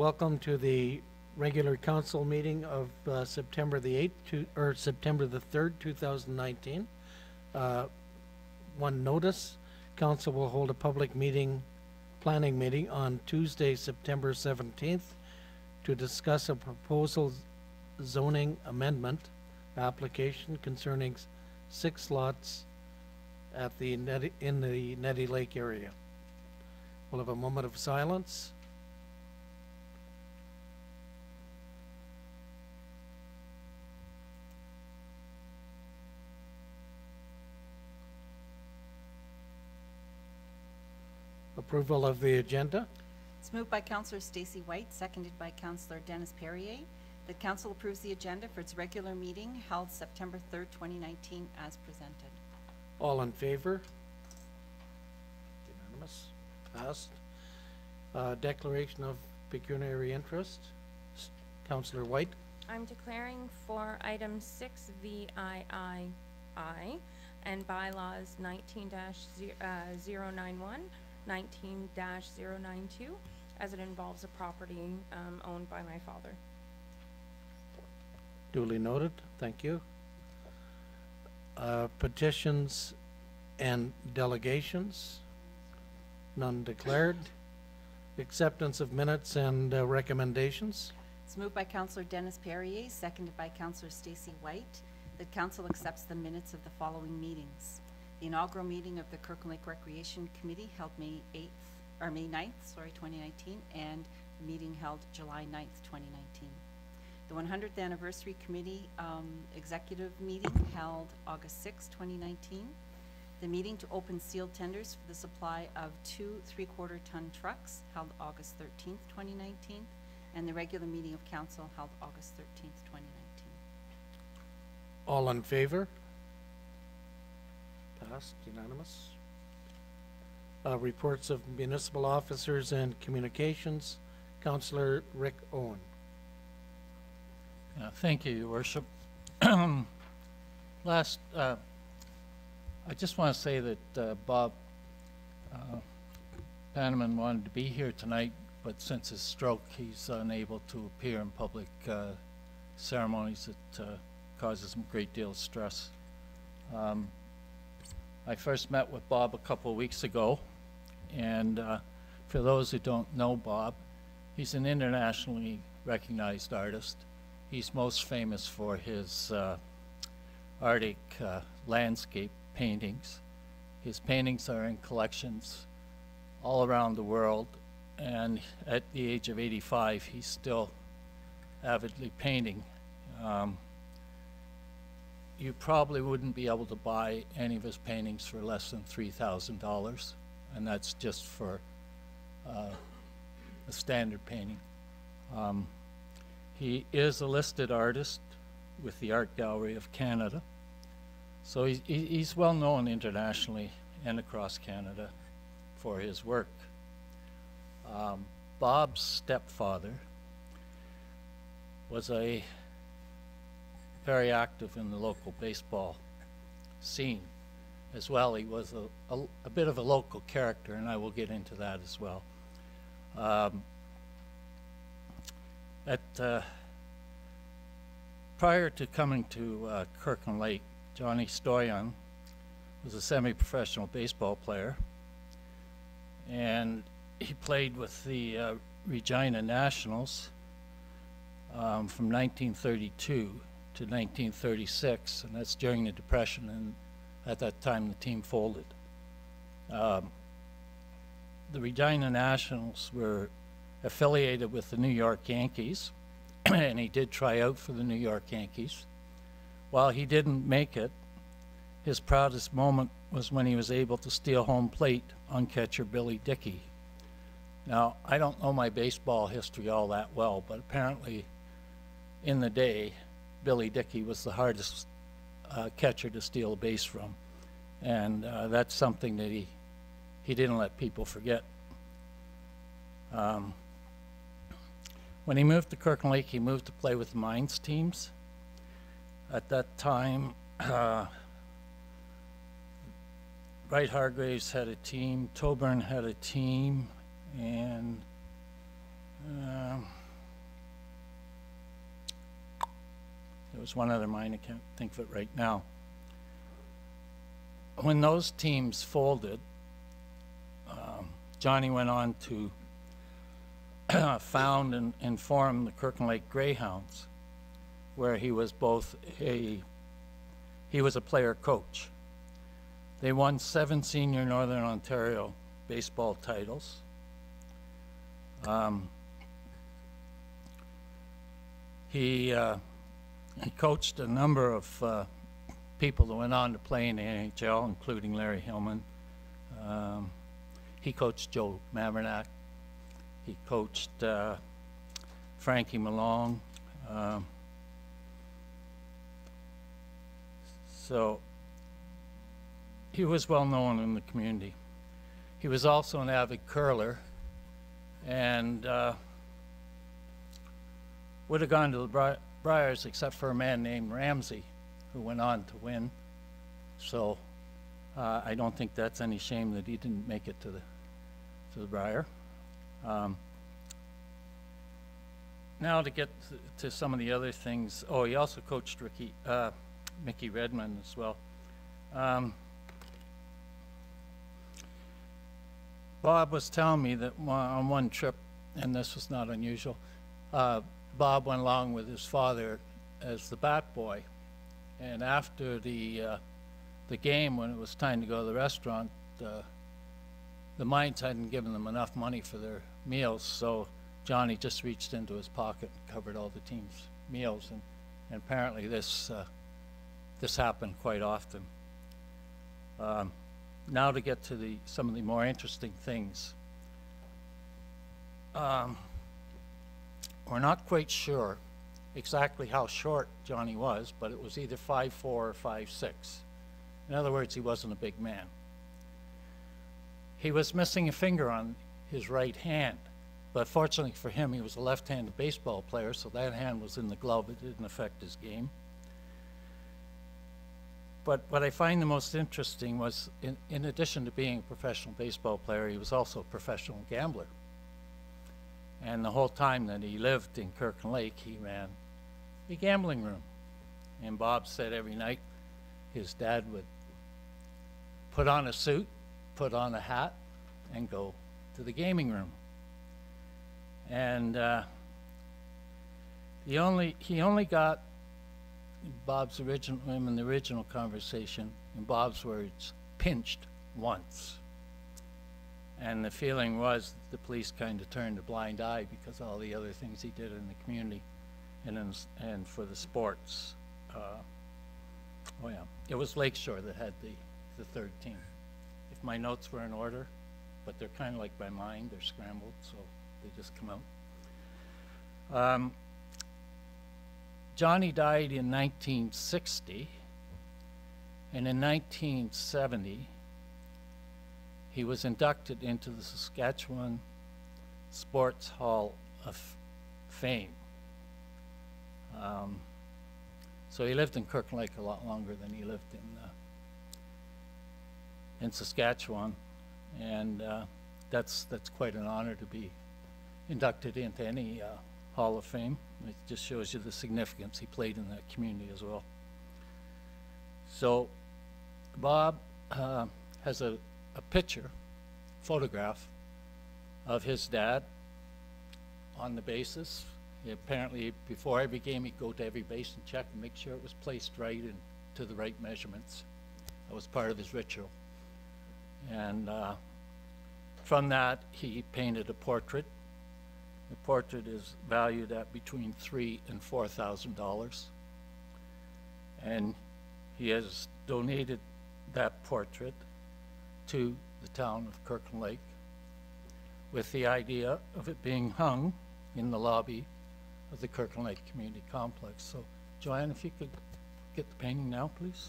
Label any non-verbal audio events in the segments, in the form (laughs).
Welcome to the regular council meeting of uh, September the 8th, to- or September the 3rd, 2019. Uh, One notice, council will hold a public meeting, planning meeting on Tuesday, September 17th to discuss a proposal zoning amendment application concerning six lots at the, Netty- in the Netty Lake area. We'll have a moment of silence. Approval of the agenda. It's moved by Councillor Stacy White, seconded by Councillor Dennis Perrier, that council approves the agenda for its regular meeting held September 3rd, 2019, as presented. All in favor? Unanimous. Passed. Uh, Declaration of pecuniary interest. S- Counselor White. I'm declaring for item six VIII and bylaws nineteen dash uh, 091, 19 dash 092, as it involves a property, um, owned by my father. Duly noted. Thank you. Uh, Petitions and delegations. None declared. Acceptance of minutes and uh, recommendations. It's moved by Councillor Dennis Perrier, seconded by Councillor Stacy White, that council accepts the minutes of the following meetings. The inaugural meeting of the Kirkland Lake Recreation Committee held May 8th, or May 9th, sorry, 2019, and the meeting held July 9th, 2019. The 100th Anniversary Committee um, Executive Meeting held August 6, 2019. The meeting to open sealed tenders for the supply of two three-quarter ton trucks held August 13th, 2019. And the regular meeting of council held August 13th, 2019. All in favor? Passed, unanimous. Uh, Reports of municipal officers and communications. Counselor Rick Owen. Uh, Thank you, Your Worship. (clears throat) Last, uh, I just want to say that uh, Bob uh, Bannerman wanted to be here tonight, but since his stroke, he's unable to appear in public uh, ceremonies. Uh, causes him a great deal of stress. Um, I first met with Bob a couple of weeks ago, and uh, for those who don't know Bob, he's an internationally recognized artist. He's most famous for his uh, Arctic uh, landscape paintings. His paintings are in collections all around the world, and at the age of 85, he's still avidly painting. Um, you probably wouldn't be able to buy any of his paintings for less than $3,000, and that's just for uh, a standard painting. Um, he is a listed artist with the Art Gallery of Canada. So he's, he's well known internationally and across Canada for his work. Um, Bob's stepfather was a very active in the local baseball scene as well. He was a, a, a bit of a local character, and I will get into that as well. Um, at uh, prior to coming to uh, Kirkland Lake, Johnny Stoyan was a semi-professional baseball player, and he played with the uh, Regina Nationals um, from 1932 to 1936, and that's during the Depression, and at that time the team folded. Um, the Regina Nationals were affiliated with the New York Yankees, (clears throat) and he did try out for the New York Yankees. While he didn't make it, his proudest moment was when he was able to steal home plate on catcher Billy Dickey. Now, I don't know my baseball history all that well, but apparently in the day, Billy Dickey was the hardest uh, catcher to steal a base from. And uh, that's something that he, he didn't let people forget. Um, when he moved to Kirkland Lake, he moved to play with the Mines teams. At that time, uh, Wright Hargreaves had a team, Toburn had a team, and Um, There was one other mine, I can't think of it right now. When those teams folded, um, Johnny went on to (clears throat) found and, and form the Kirkland Lake Greyhounds, where he was both a, he was a player coach. They won seven senior Northern Ontario baseball titles. Um, he, uh, he coached a number of uh, people that went on to play in the NHL, including Larry Hillman. Um, he coached Joe Mavernack. He coached uh, Frankie Malone. Um, so he was well known in the community. He was also an avid curler and uh, would have gone to the Briers except for a man named Ramsey who went on to win. So uh, I don't think that's any shame that he didn't make it to the to the Brier. Um, now to get to, some of the other things. Oh, he also coached Ricky, uh, Mickey Redmond as well. Um, Bob was telling me that on one trip, and this was not unusual, uh, Bob went along with his father as the bat boy. And after the, uh, the game, when it was time to go to the restaurant, uh, the mines hadn't given them enough money for their meals, so Johnny just reached into his pocket and covered all the team's meals. And, and apparently this, uh, this happened quite often. Um, now to get to the, some of the more interesting things. Um, we're not quite sure exactly how short Johnny was, but it was either five four or five six. In other words, he wasn't a big man. He was missing a finger on his right hand, but fortunately for him, he was a left-handed baseball player, so that hand was in the glove. It didn't affect his game. But what I find the most interesting was, in, in addition to being a professional baseball player, he was also a professional gambler. And the whole time that he lived in Kirkland Lake, he ran a gambling room. And Bob said every night his dad would put on a suit, put on a hat, and go to the gaming room. And uh, he only he only got Bob's original in the original conversation, in Bob's words, pinched once. And the feeling was the police kind of turned a blind eye because all the other things he did in the community and in, and for the sports. Uh, oh yeah, it was Lakeshore that had the, the third team. If my notes were in order, but they're kind of like by mine, they're scrambled, so they just come out. Um, Johnny died in 1960, and in 1970, he was inducted into the Saskatchewan Sports Hall of Fame. Um, so he lived in Kirk Lake a lot longer than he lived in uh, in Saskatchewan, and uh, that's that's quite an honor to be inducted into any uh, Hall of Fame. It just shows you the significance he played in that community as well. So, Bob uh, has a, a picture, photograph, of his dad on the bases. He apparently, before every game, he'd go to every base and check and make sure it was placed right and to the right measurements. That was part of his ritual. And uh, from that, he painted a portrait the portrait is valued at between three and four thousand dollars. And he has donated that portrait to the town of Kirkland Lake with the idea of it being hung in the lobby of the Kirkland Lake Community Complex. So Joanne, if you could get the painting now, please.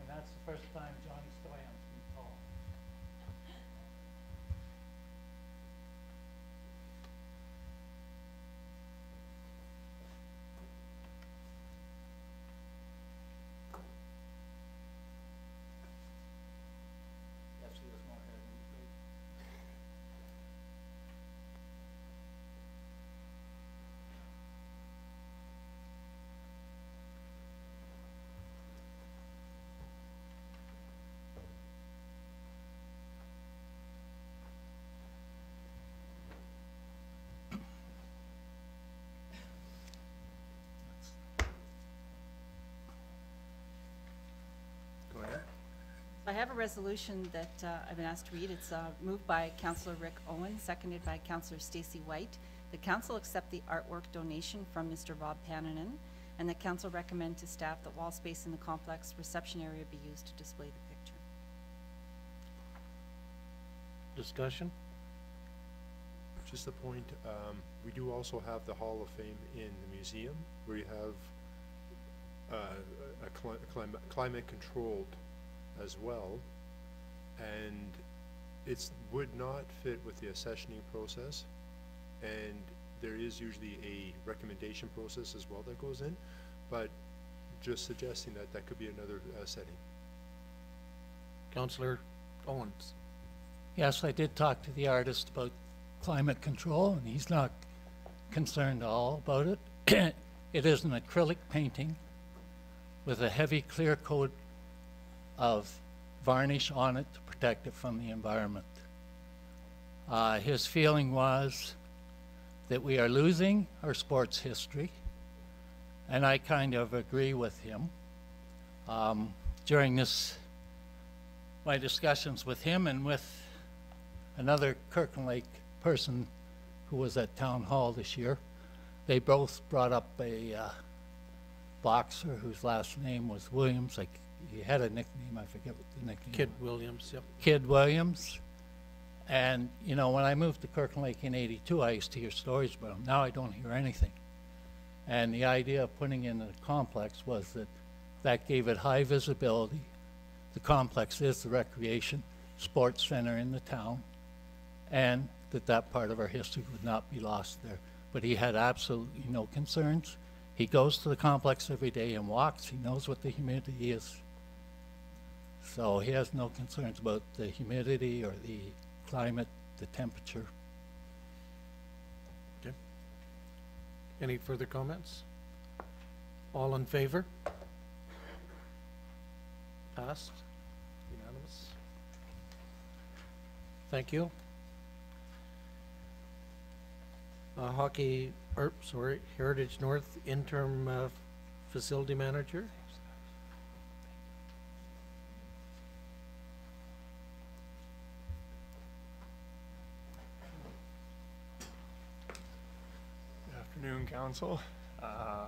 And that's the first time Johnny Stoyan's been called. Resolution that uh, I've been asked to read. It's uh, moved by Councillor Rick Owen, seconded by Councillor Stacy White. The council accept the artwork donation from Mr. Rob Pananen, and the council recommend to staff that wall space in the complex reception area be used to display the picture. Discussion? Just a point, um, we do also have the Hall of Fame in the museum, where you have, uh, a cli- climate, climate controlled as well. And it would not fit with the accessioning process. And there is usually a recommendation process as well that goes in, but just suggesting that that could be another, uh, setting. Councillor Owens? Yes, I did talk to the artist about climate control, and he's not concerned at all about it. (clears throat) It is an acrylic painting with a heavy clear coat of varnish on it to protect it from the environment. Uh, his feeling was that we are losing our sports history, and I kind of agree with him. Um, during this, my discussions with him and with another Kirkland Lake person who was at town hall this year. They both brought up a uh, boxer whose last name was Williams. Like he had a nickname, I forget what the nickname. Kid Williams, yep. Kid Williams. And you know, when I moved to Kirkland Lake in '82, I used to hear stories about him. Now I don't hear anything. And the idea of putting in a complex was that that gave it high visibility. The complex is the recreation sports center in the town, and that that part of our history would not be lost there. But he had absolutely no concerns. He goes to the complex every day and walks. He knows what the humidity is. So he has no concerns about the humidity or the climate, the temperature. Any further comments? All in favor? Passed? Unanimous? Thank you. Uh, hockey, or, sorry, Heritage North interim, uh, facility manager? Afternoon, council. Uh,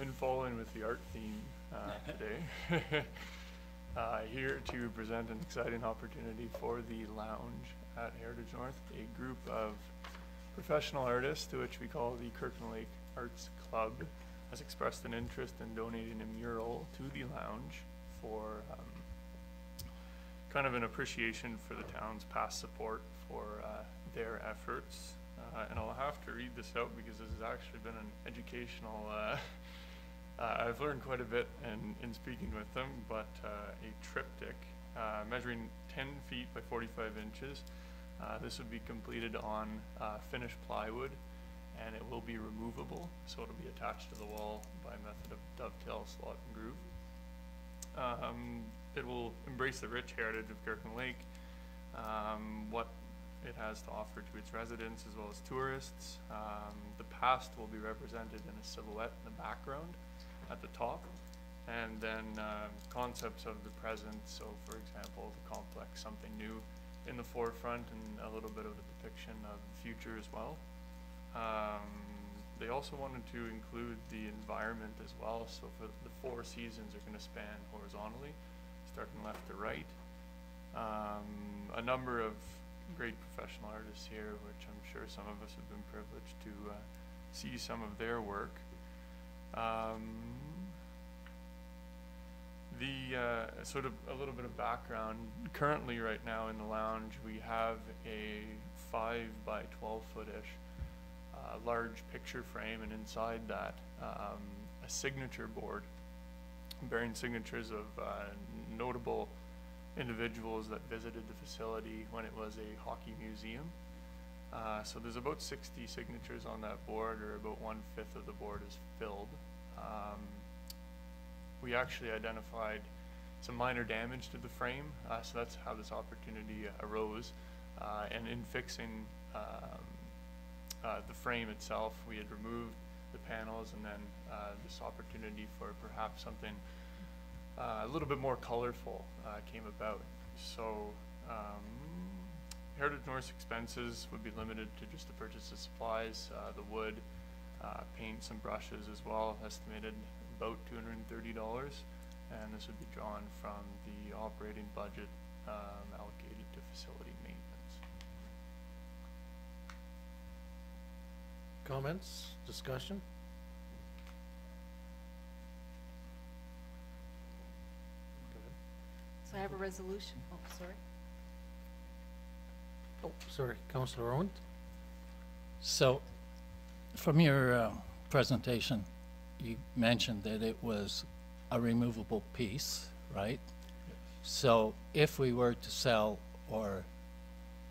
In following with the art theme uh, (laughs) today, (laughs) uh, here to present an exciting opportunity for the lounge at Heritage North, a group of professional artists, to which we call the Kirkland Lake Arts Club, has expressed an interest in donating a mural to the lounge for um, kind of an appreciation for the town's past support for uh, their efforts. Uh, and I'll have to read this out because this has actually been an educational. Uh, (laughs) uh, I've learned quite a bit in, in speaking with them, but uh, a triptych uh, measuring 10 feet by 45 inches. This would be completed on finished plywood and it will be removable, so it'll be attached to the wall by method of dovetail, slot, and groove. Um, it will embrace the rich heritage of Kirkland Lake, um, what it has to offer to its residents as well as tourists. Um, the past will be represented in a silhouette in the background at the top, and then uh, concepts of the present. So, for example, the complex, something new in the forefront, and a little bit of a depiction of the future as well. Um, they also wanted to include the environment as well. So for the four seasons are going to span horizontally, starting left to right. Um, a number of great professional artists here, which I'm sure some of us have been privileged to uh, see some of their work. Um, the uh, sort of a little bit of background. Currently, right now in the lounge, we have a five by twelve footish uh, large picture frame, and inside that, um, a signature board bearing signatures of uh, notable individuals that visited the facility when it was a hockey museum. Uh, so there's about 60 signatures on that board, or about one fifth of the board is filled. Um, we actually identified some minor damage to the frame, uh, so that's how this opportunity arose. Uh, and in fixing um, uh, the frame itself, we had removed the panels, and then uh, this opportunity for perhaps something uh, a little bit more colorful uh, came about. So um, Heritage North's expenses would be limited to just the purchase of supplies, uh, the wood, uh, paint, some brushes as well, estimated about two hundred and thirty dollars. And this would be drawn from the operating budget um, allocated to facility maintenance. Comments, discussion? So I have a resolution, oh, sorry. Oh, sorry, Counselor Owens? So, from your uh, presentation, you mentioned that it was a removable piece, right? So if we were to sell or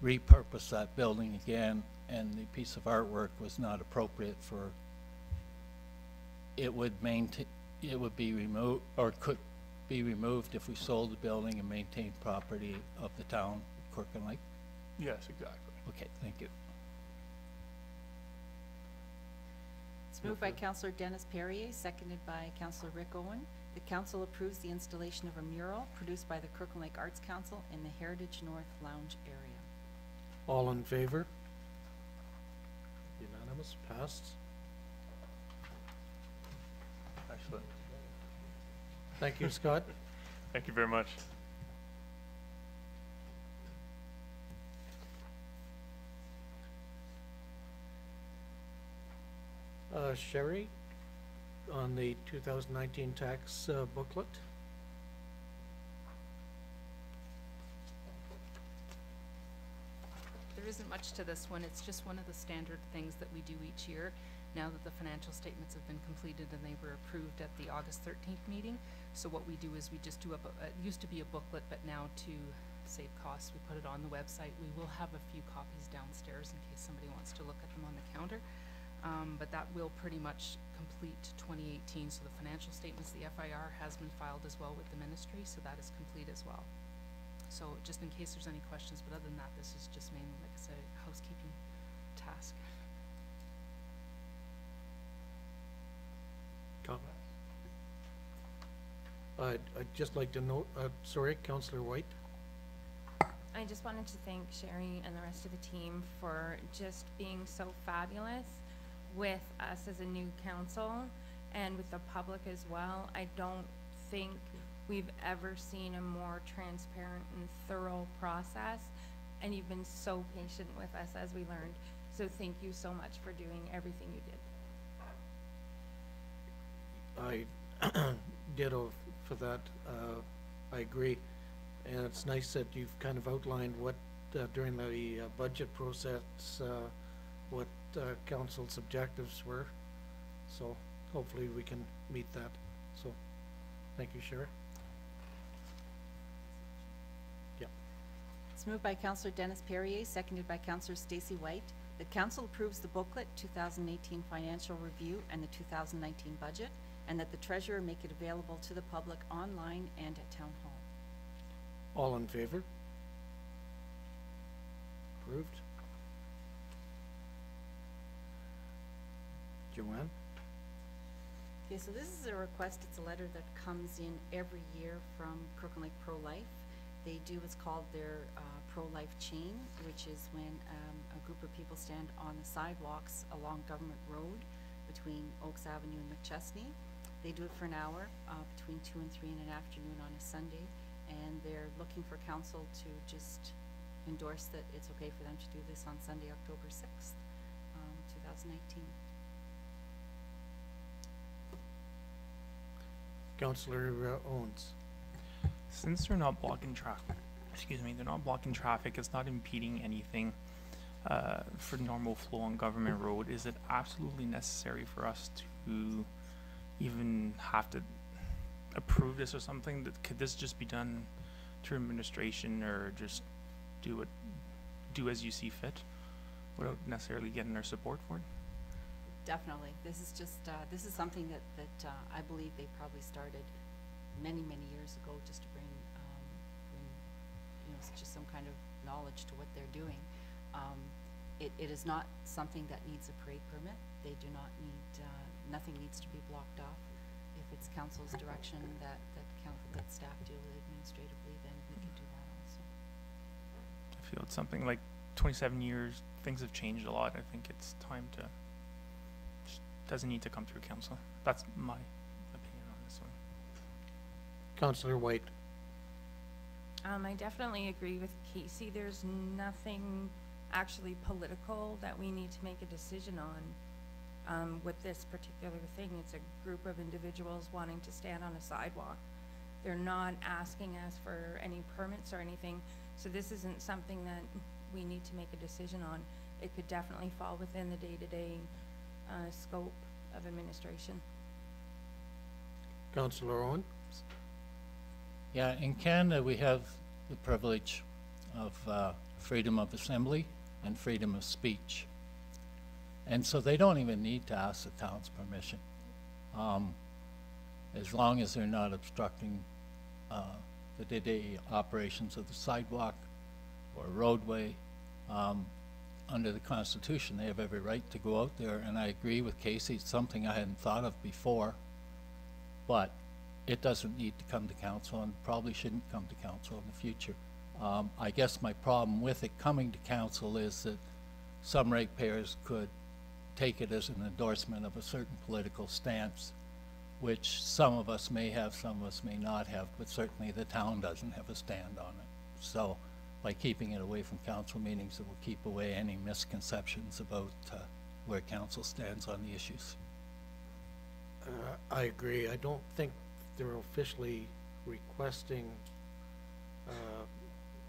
repurpose that building again and the piece of artwork was not appropriate for, it would maintain, it would be removed, or could be removed if we sold the building and maintained property of the town, Kirkland Lake? Yes, exactly. Okay, thank you. It's moved by Counselor Dennis Perrier, seconded by Counselor Rick Owen. The council approves the installation of a mural produced by the Kirkland Lake Arts Council in the Heritage North Lounge area. All in favor? Unanimous, passed. Excellent. Thank you, Scott. Thank you very much. Uh, Sherry, on the two thousand nineteen tax uh, booklet? There isn't much to this one, it's just one of the standard things that we do each year, now that the financial statements have been completed and they were approved at the August thirteenth meeting. So what we do is we just do a, it used to be a booklet, but now to save costs, we put it on the website. We will have a few copies downstairs in case somebody wants to look at them on the counter. Um, but that will pretty much complete twenty eighteen, so the financial statements, the FIR has been filed as well with the ministry, so that is complete as well. So just in case there's any questions, but other than that, this is just mainly, like I said, a housekeeping task. Comment? I'd, I'd just like to note, uh, sorry, Counselor White? I just wanted to thank Sherry and the rest of the team for just being so fabulous with us as a new council and with the public as well. I don't think we've ever seen a more transparent and thorough process, and you've been so patient with us as we learned. So thank you so much for doing everything you did. I (clears throat) ditto for that. Uh, I agree. And it's nice that you've kind of outlined what, uh, during the uh, budget process, uh, what uh, council's objectives were. So hopefully we can meet that. So, thank you, Sherry. It's moved by Counselor Dennis Perrier, seconded by Counselor Stacy White, The council approves the booklet, two thousand eighteen financial review and the two thousand nineteen budget, and that the treasurer make it available to the public online and at town hall. All in favor? Approved. Joanne? Okay, so this is a request, it's a letter that comes in every year from Kirkland Lake Pro-Life. They do what's called their uh, pro-life chain, which is when um, a group of people stand on the sidewalks along Government Road between Oaks Avenue and McChesney. They do it for an hour, uh, between two and three in an afternoon on a Sunday, and they're looking for council to just endorse that it's okay for them to do this on Sunday, October sixth, um, two thousand eighteen. Councillor uh, Owens? Since they're not blocking traffic, excuse me, they're not blocking traffic, it's not impeding anything uh, for normal flow on Government Road, is it absolutely necessary for us to even have to approve this or something? That Could this just be done through administration or just do it, do as you see fit without necessarily getting their support for it? Definitely. This is just, uh, this is something that, that, uh, I believe they probably started many, many years ago just to bring, um, bring, you know, just some kind of knowledge to what they're doing. Um, it, it is not something that needs a parade permit. They do not need, uh, nothing needs to be blocked off. if it's council's direction that, that council, that staff deal with administratively, then we can do that also. I feel it's something like 27 years, things have changed a lot. I think it's time to, doesn't need to come through council. That's my opinion on this one. Councillor White, Um, I definitely agree with Casey. There's nothing actually political that we need to make a decision on, um, with this particular thing. It's a group of individuals wanting to stand on a sidewalk. They're not asking us for any permits or anything, so this isn't something that we need to make a decision on. It could definitely fall within the day-to-day, uh, scope of administration. Counselor Owen, Yeah, in Canada, we have the privilege of uh, freedom of assembly and freedom of speech. And so they don't even need to ask the town's permission. Um, As long as they're not obstructing uh, the day-to-day operations of the sidewalk or roadway. um, Under the Constitution, they have every right to go out there, and I agree with Casey, it's something I hadn't thought of before. But it doesn't need to come to council and probably shouldn't come to council in the future. Um, I guess my problem with it coming to council is that some ratepayers could take it as an endorsement of a certain political stance, which some of us may have, some of us may not have, but certainly the town doesn't have a stand on it. So by keeping it away from council meetings, it will keep away any misconceptions about uh, where council stands on the issues. uh, I agree. I don't think they're officially requesting, uh,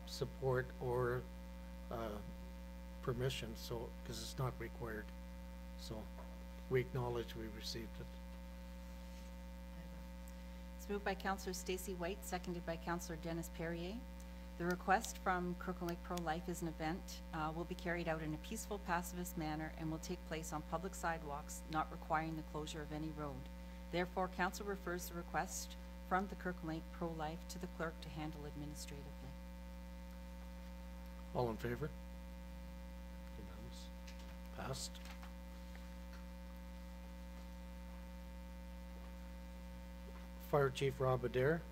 support or, uh, permission, so, because it's not required. So, we acknowledge we received it. It's moved by Counselor Stacy White, seconded by Counselor Dennis Perrier. The request from Kirkland Lake Pro-Life is an event, uh, will be carried out in a peaceful pacifist manner and will take place on public sidewalks, not requiring the closure of any road. Therefore, council refers the request from the Kirkland Lake Pro-Life to the clerk to handle administratively. All in favor? Passed. Fire Chief Rob Adair,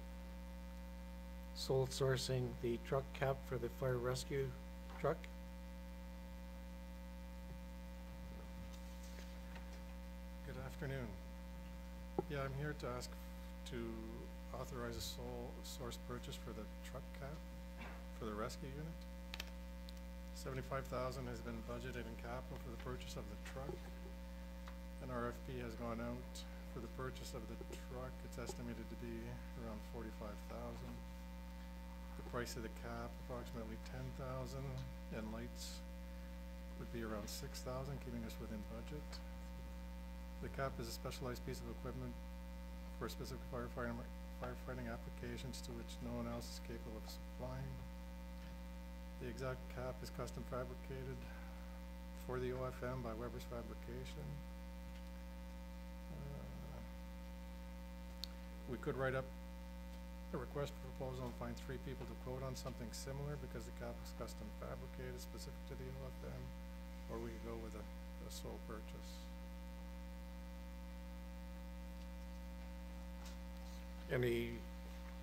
sole sourcing the truck cap for the fire rescue truck. Good afternoon. Yeah, I'm here to ask to authorize a sole source purchase for the truck cap for the rescue unit. Seventy-five thousand has been budgeted in capital for the purchase of the truck. An RFP has gone out for the purchase of the truck. It's estimated to be around forty-five thousand. The price of the cap approximately ten thousand, and lights would be around six thousand, keeping us within budget. The cap is a specialized piece of equipment for specific firefighting, firefighting applications to which no one else is capable of supplying. The exact cap is custom fabricated for the OFM by Weber's Fabrication. We could write up a request for proposal and find three people to quote on something similar because the cap is custom fabricated specific to the OFM, or we could go with a, a sole purchase. Any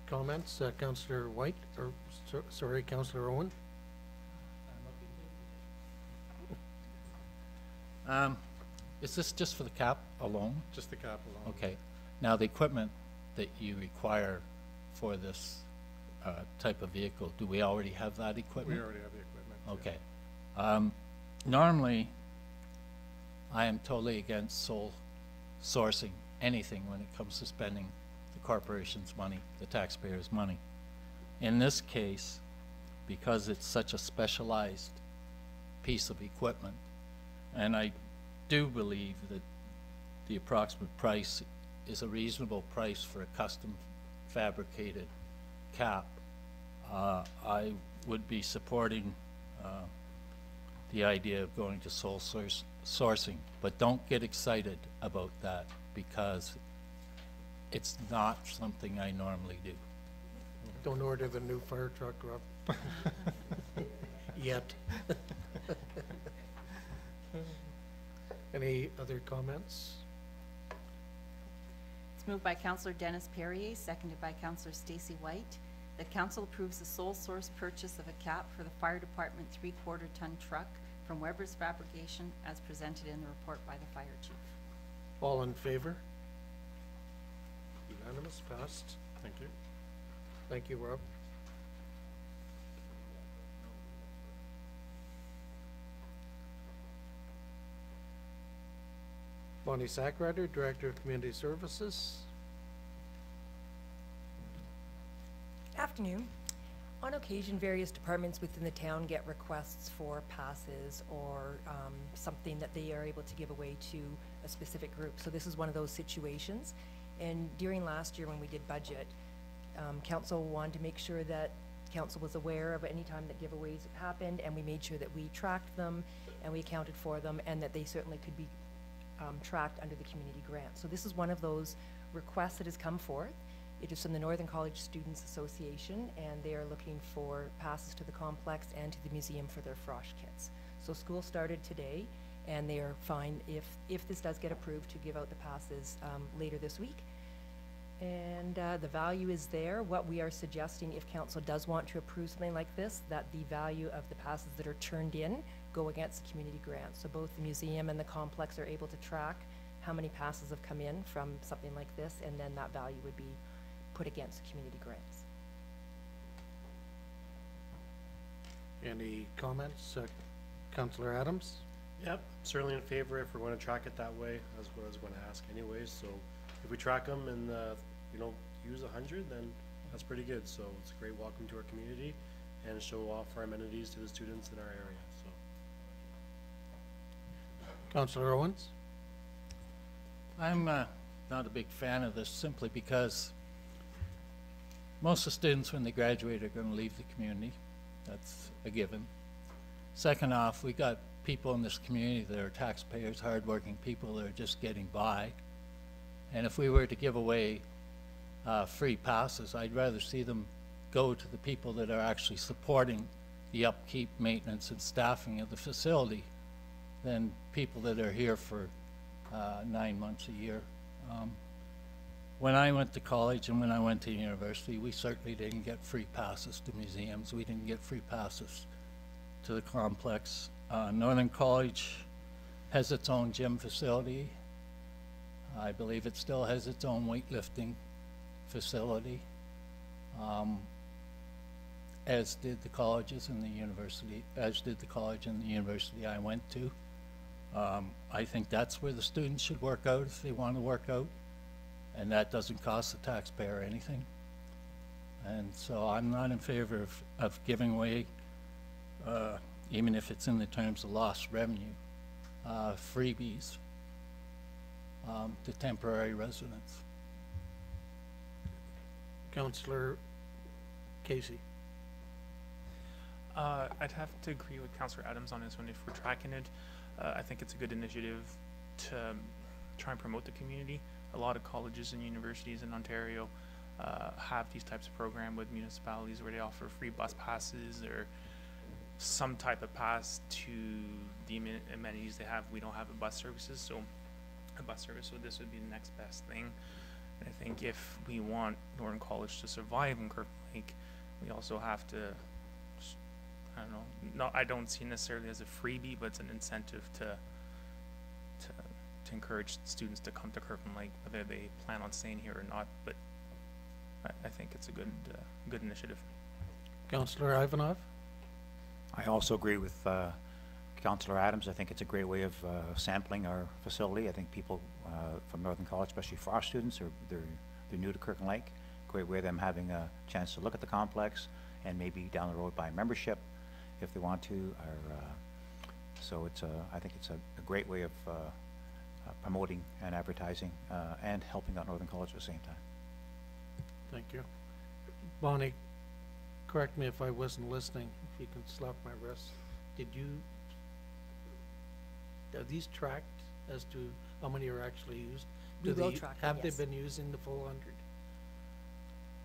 comments, uh, Counselor White, or, so- sorry, Counselor Owen? Um, Is this just for the cap alone? Just the cap alone. Okay. Now, the equipment that you require for this uh, type of vehicle, do we already have that equipment? We already have the equipment. yeah. Okay. Um, Normally, I am totally against sole sourcing anything when it comes to spending the corporation's money, the taxpayers' money. In this case, because it's such a specialized piece of equipment, and I do believe that the approximate price is a reasonable price for a custom fabricated cap, uh, I would be supporting, uh, the idea of going to sole source, sourcing, but don't get excited about that because it's not something I normally do. Don't order the new fire truck, Rob. Yet. (laughs) Any other comments? Moved by Counselor Dennis Perrier, seconded by Counselor Stacy White, that council approves the sole source purchase of a cap for the fire department three-quarter ton truck from Weber's Fabrication as presented in the report by the fire chief. All in favor? Unanimous, passed. Thank you. Thank you, Rob. Bonnie Sackrider, Director of Community Services. Afternoon. On occasion, various departments within the town get requests for passes or um, something that they are able to give away to a specific group. So this is one of those situations. And during last year, when we did budget, um, council wanted to make sure that council was aware of any time that giveaways happened, and we made sure that we tracked them and we accounted for them, and that they certainly could be um, tracked under the community grant. So this is one of those requests that has come forth. It is from the Northern College Students Association, and they are looking for passes to the complex and to the museum for their frosh kits. So school started today, and they are fine if, if this does get approved to give out the passes um, later this week. And uh, the value is there. What we are suggesting, if council does want to approve something like this, that the value of the passes that are turned in go against the community grant. So both the museum and the complex are able to track how many passes have come in from something like this, and then that value would be put against the community grants. Any comments? Uh, Counselor Adams? Yep, certainly in favor if we're gonna track it that way, that's what I was gonna ask anyways, so if we track them and, uh, you know, use a hundred, then that's pretty good, so it's a great welcome to our community and show off our amenities to the students in our area, so. Counselor Owens? I'm uh, not a big fan of this simply because most of the students, when they graduate, are going to leave the community. That's a given. Second off, we got people in this community that are taxpayers, hardworking people that are just getting by. And if we were to give away uh, free passes, I'd rather see them go to the people that are actually supporting the upkeep, maintenance, and staffing of the facility than people that are here for uh, nine months a year. Um, When I went to college and when I went to university, we certainly didn't get free passes to museums. We didn't get free passes to the complex. Uh, Northern College has its own gym facility. I believe it still has its own weightlifting facility, um, as did the colleges and the university, as did the college and the university I went to. Um, I think that's where the students should work out if they want to work out, and that doesn't cost the taxpayer anything. And so I'm not in favor of, of giving away, uh, even if it's in the terms of lost revenue, uh, freebies um, to temporary residents. Counselor Casey? Uh, I'd have to agree with Councillor Adams on this one. If we're tracking it, uh, I think it's a good initiative to um, try and promote the community. A lot of colleges and universities in Ontario uh, have these types of program with municipalities where they offer free bus passes or some type of pass to the amenities they have. We don't have a bus services, so a bus service, so this would be the next best thing. And I think if we want Northern College to survive in Kirkland Lake, we also have to I don't know. No, I don't see necessarily as a freebie, but it's an incentive to to to encourage students to come to Kirkland Lake, whether they plan on staying here or not. But I, I think it's a good uh, good initiative. Counselor Ivanov? I also agree with uh, Councillor Adams. I think it's a great way of uh, sampling our facility. I think people uh, from Northern College, especially for our students, are they're they're new to Kirkland Lake. Great way of them having a chance to look at the complex and maybe down the road buy membership if they want to. Or uh, so it's a I think it's a, a great way of uh, uh, promoting and advertising uh, and helping out Northern College at the same time. Thank you. Bonnie, correct me if I wasn't listening, if you can slap my wrist. Did you, are these tracked as to how many are actually used? We Do will track them, Have they yes. been using the full hundred?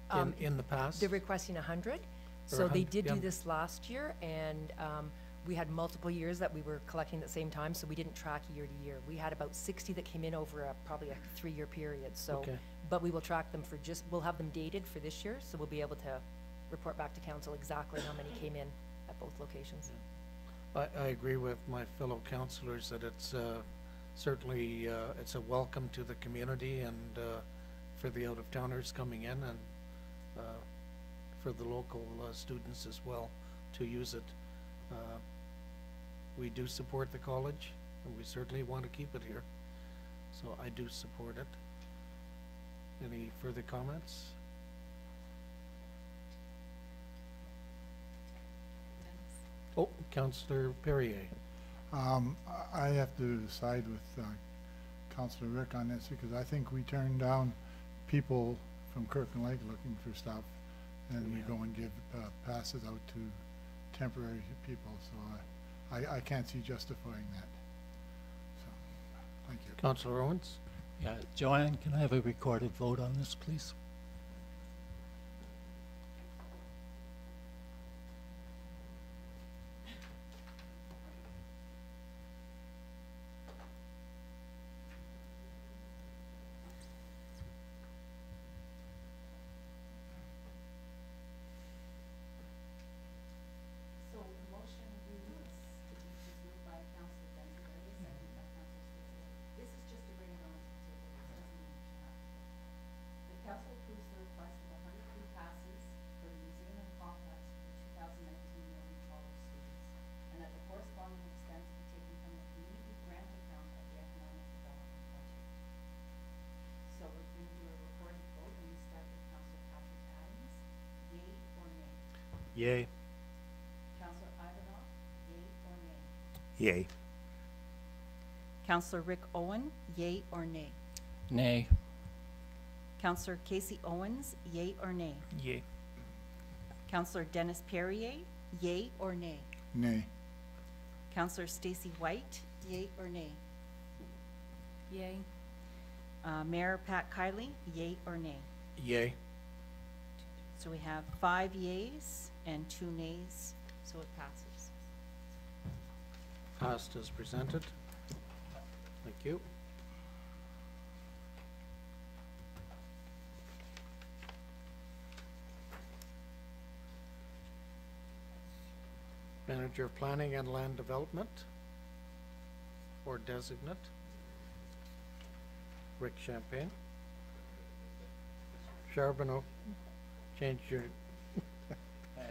Um, In, in the past? They're requesting a hundred, Or so they did do this last year, and, um, we had multiple years that we were collecting at the same time, so we didn't track year to year. We had about sixty that came in over a, probably a three-year period, so. Okay. But we will track them for just, we'll have them dated for this year, so we'll be able to report back to council exactly how many came in at both locations. I, I agree with my fellow councilors that it's, uh, certainly, uh, it's a welcome to the community and, uh, for the out-of-towners coming in and, uh, for the local, uh, students as well to use it. Uh, We do support the college, and we certainly want to keep it here, so I do support it. Any further comments? Oh, Counselor Perrier. Um, I have to side with, uh, Counselor Rick on this because I think we turn down people from Kirkland Lake looking for stuff and we go and give, uh, passes out to temporary people, so I, I, I can't see justifying that. So, thank you. Counselor Owens? Yeah, Joanne, can I have a recorded vote on this, please? So the motion reads, which is moved by Councilor Dennis Perrier, seconded by Councilor Stacey. This is just to bring it on to the table, this doesn't mean to have. The council approves the request of hundred free passes for the museum and complex for two thousand nineteen yearly college students, and that the corresponding expense be taken from the community grant account of the economic development budget. So we're going to do a recorded vote, and we start with Councilor Patrick Adams, yea or nay? Yay. Counselor Ivanov, yea or nay? Yay. Counselor Rick Owen, yea or nay? Nay. Counselor Casey Owens, yea or nay? Yay. Counselor Dennis Perrier, yea or nay? Nay. Counselor Stacy White, yea or nay? Yay. Uh, Mayor Pat Kiely, yea or nay? Yay. So we have five yeas and two nays, so it passes. Passed as presented. Thank you. Manager of Planning and Land Development or designate. Rick Champagne. Charbonneau, change your,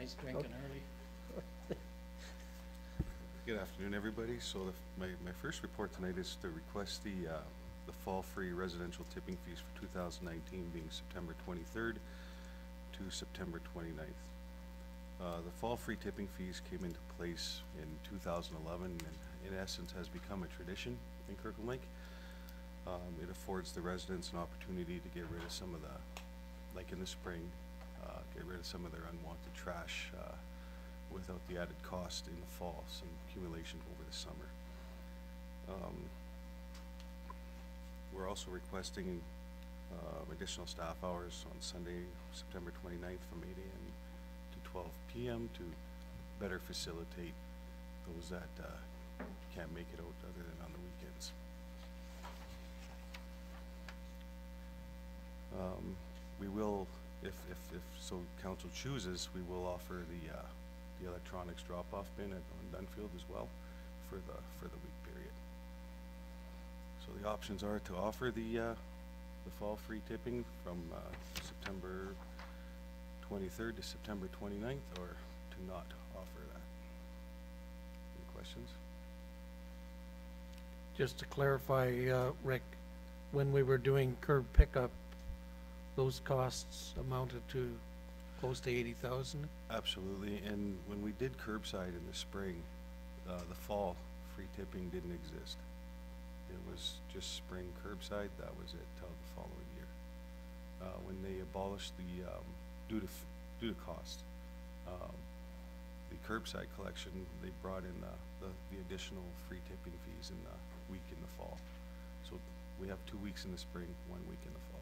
He's drinking early. Good afternoon, everybody. So the, my, my first report tonight is to request the, uh, the fall-free residential tipping fees for two thousand nineteen being September twenty-third to September 29th. Uh, the fall-free tipping fees came into place in two thousand eleven and in essence has become a tradition in Kirkland Lake. Um, it affords the residents an opportunity to get rid of some of the, like in the spring, uh, get rid of some of their unwanted trash, uh, without the added cost in the fall, some accumulation over the summer. Um, We're also requesting, uh, additional staff hours on Sunday, September 29th from eight AM to twelve PM to better facilitate those that, uh, can't make it out other than on the weekends. Um, we will, if, if, if so council chooses, we will offer the, uh, the electronics drop-off bin at, on Dunfield as well for the, for the week period. So the options are to offer the, uh, the fall free tipping from, uh, September twenty-third to September 29th, or to not offer that. Any questions? just to clarify, uh, Rick, when we were doing curb pickup, those costs amounted to close to eighty thousand? Absolutely, and when we did curbside in the spring, uh, the fall, free tipping didn't exist. It was just spring curbside, that was it till the following year. Uh, when they abolished the, um, due to, due to cost, um, the curbside collection, they brought in the, the, the additional free tipping fees in the week in the fall. So we have two weeks in the spring, one week in the fall.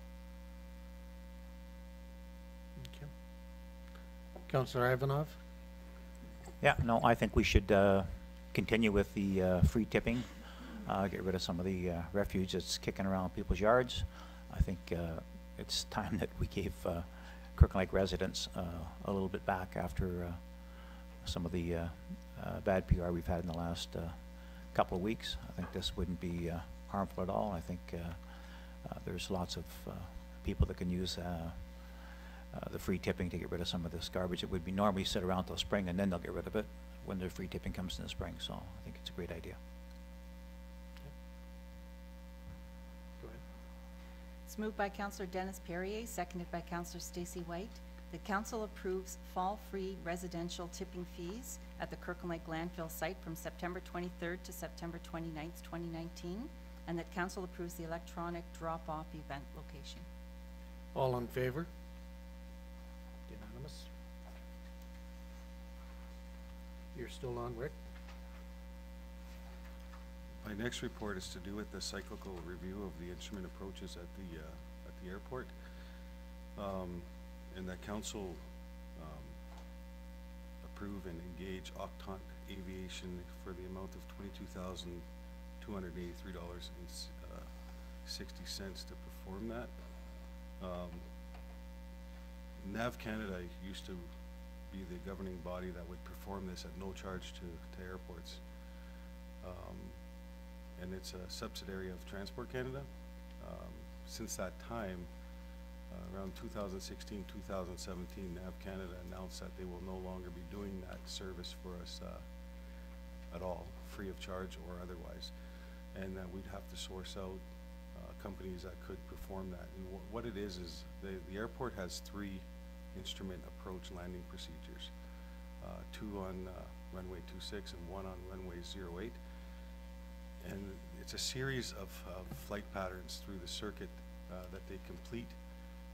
Counselor Ivanov? Yeah, no, I think we should, uh, continue with the uh, free tipping, uh, get rid of some of the uh, refuge that's kicking around people's yards. I think uh, it's time that we gave uh, Kirkland Lake residents a little bit back after some of the bad PR we've had in the last couple of weeks. I think this wouldn't be harmful at all. I think there's lots of people that can use uh, the free tipping to get rid of some of this garbage that would be normally sit around till spring and then they'll get rid of it when the free tipping comes in the spring. So I think it's a great idea. Go ahead. It's moved by Counselor Dennis Perrier, seconded by Counselor Stacy White. The council approves fall-free residential tipping fees at the Kirkland Lake landfill site from September 23rd to September 29th, 2019, and that council approves the electronic drop-off event location. All in favor? Unanimous? You're still on, Rick? My next report is to do with the cyclical review of the instrument approaches at the, uh, at the airport. Um, and that council, um, approve and engage Octant Aviation for the amount of twenty-two thousand, two hundred and eighty-three dollars and, s- uh, sixty to perform that. Um, NAV Canada used to be the governing body that would perform this at no charge to, to airports. Um, and it's a subsidiary of Transport Canada. Um, since that time, uh, around 2016, 2017, NAV Canada announced that they will no longer be doing that service for us uh, at all, free of charge or otherwise, and that we'd have to source out uh, companies that could perform that. And wh- what it is is the the airport has three instrument approach landing procedures, uh, two on uh, runway 26 and one on runway 08. And it's a series of, of flight patterns through the circuit uh, that they complete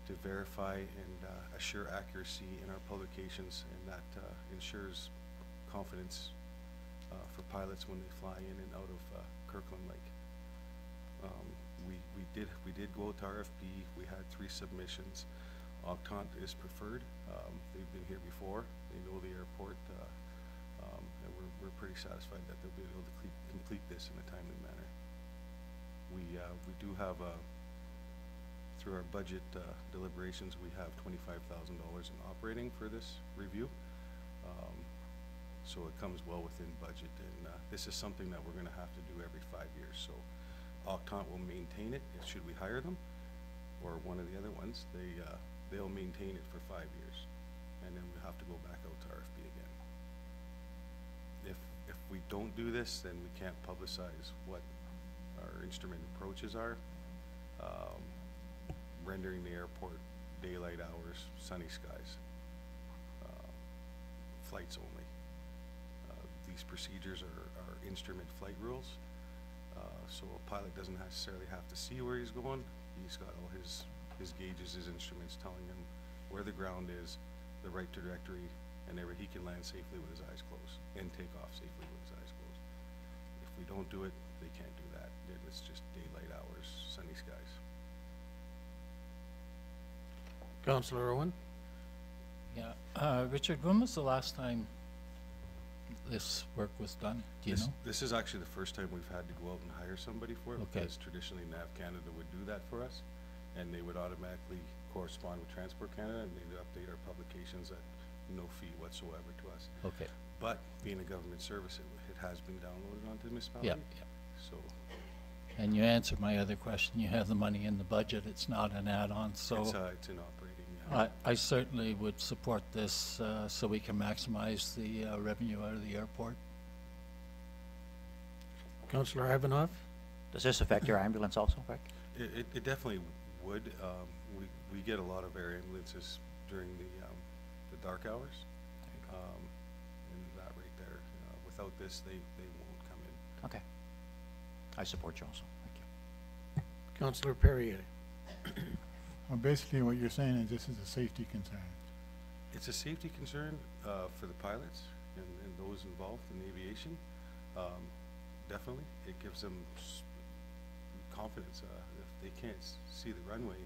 to verify and uh, assure accuracy in our publications, and that uh, ensures confidence for pilots when they fly in and out of Kirkland Lake. Um, we, we did we did go to RFP. We had three submissions. Octant is preferred. Um, they've been here before. They know the airport. Uh, um, and we're, we're pretty satisfied that they'll be able to complete this in a timely manner. We, uh, we do have, uh, through our budget, uh, deliberations, we have twenty-five thousand dollars in operating for this review. Um, so it comes well within budget, and, uh, this is something that we're gonna have to do every five years, so Octant will maintain it, should we hire them, or one of the other ones, they, uh, they'll maintain it for five years, and then we have to go back out to RFP again if, if we don't do this, then we can't publicize what our instrument approaches are. Um, rendering the airport daylight hours, sunny skies, uh, flights only. Uh, these procedures are, are instrument flight rules. Uh, so a pilot doesn't necessarily have to see where he's going. He's got all his, his gauges, his instruments telling him where the ground is, the right trajectory, and every, he can land safely with his eyes closed and take off safely with his eyes closed. If we don't do it, they can't do that. Then It's just daylight hours, sunny skies. Counselor Owen? Yeah, uh, Richard, when was the last time this work was done? Do you This- know? This is actually the first time we've had to go out and hire somebody for it, Okay. because traditionally NAV Canada would do that for us, and they would automatically correspond with Transport Canada, and they'd update our publications at no fee whatsoever to us. Okay, But being a government service, it, it has been downloaded onto the municipality. yeah, yeah. So And you answered my other question. You have the money in the budget. It's not an add-on, so. it's, uh, it's in operating, yeah. I, I certainly would support this, uh, so we can maximize the, uh, revenue out of the airport. Counselor Ivanov? Does this affect your ambulance also, Rick? It, it, it definitely would. Um, we, we get a lot of air ambulances during the, um, the dark hours. Um, and that right there, uh, without this, they, they won't come in. Okay. I support you also. Thank you. Counselor Perrier? Well, basically what you're saying is this is a safety concern. It's a safety concern, uh, for the pilots and, and those involved in aviation. Um, definitely, it gives them confidence, uh, if they can't see the runway,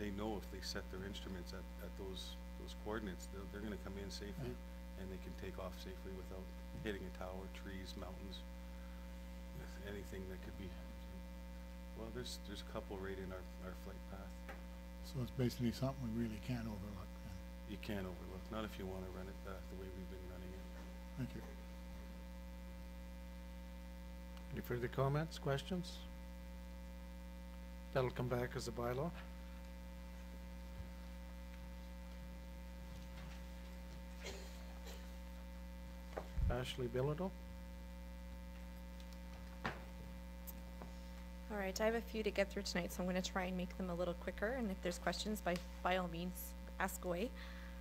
they know if they set their instruments at, at those, those coordinates, they're, they're gonna come in safely and they can take off safely without hitting a tower, trees, mountains, anything that could be, well, there's, there's a couple right in our, our flight path. So it's basically something we really can't overlook then. You can't overlook, not if you wanna run it the, the way we've been running it. Thank you. Any further comments, questions? That'll come back as a bylaw. Ashley Bilodeau? All right, I have a few to get through tonight, so I'm going to try and make them a little quicker, and if there's questions, by, by all means, ask away.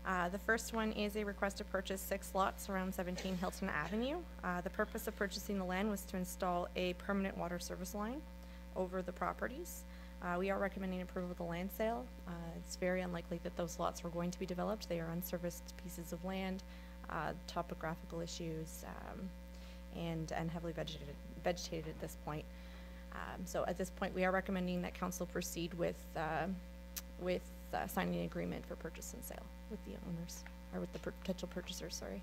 Uh, the first one is a request to purchase six lots around 17 Hilton Avenue. Uh, the purpose of purchasing the land was to install a permanent water service line over the properties. Uh, we are recommending approval of the land sale. Uh, it's very unlikely that those lots were going to be developed. They are unserviced pieces of land, uh, topographical issues, um, and, and heavily vegetated, vegetated at this point. Um, so at this point, we are recommending that council proceed with, uh, with uh, signing an agreement for purchase and sale with the owners, or with the potential purchasers, sorry.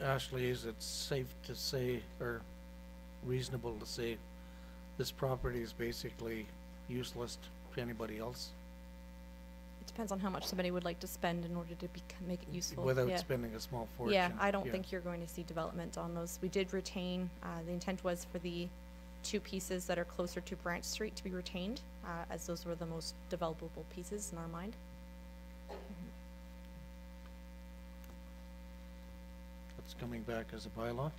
Ashley, is it safe to say, or reasonable to say, this property is basically useless to anybody else It depends on how much somebody would like to spend in order to make it useful. without yeah. spending a small fortune? Yeah, I don't think you're going to see development on those. We did retain, uh, the intent was for the two pieces that are closer to Branch Street to be retained, uh, as those were the most developable pieces in our mind. It's coming back as a bylaw.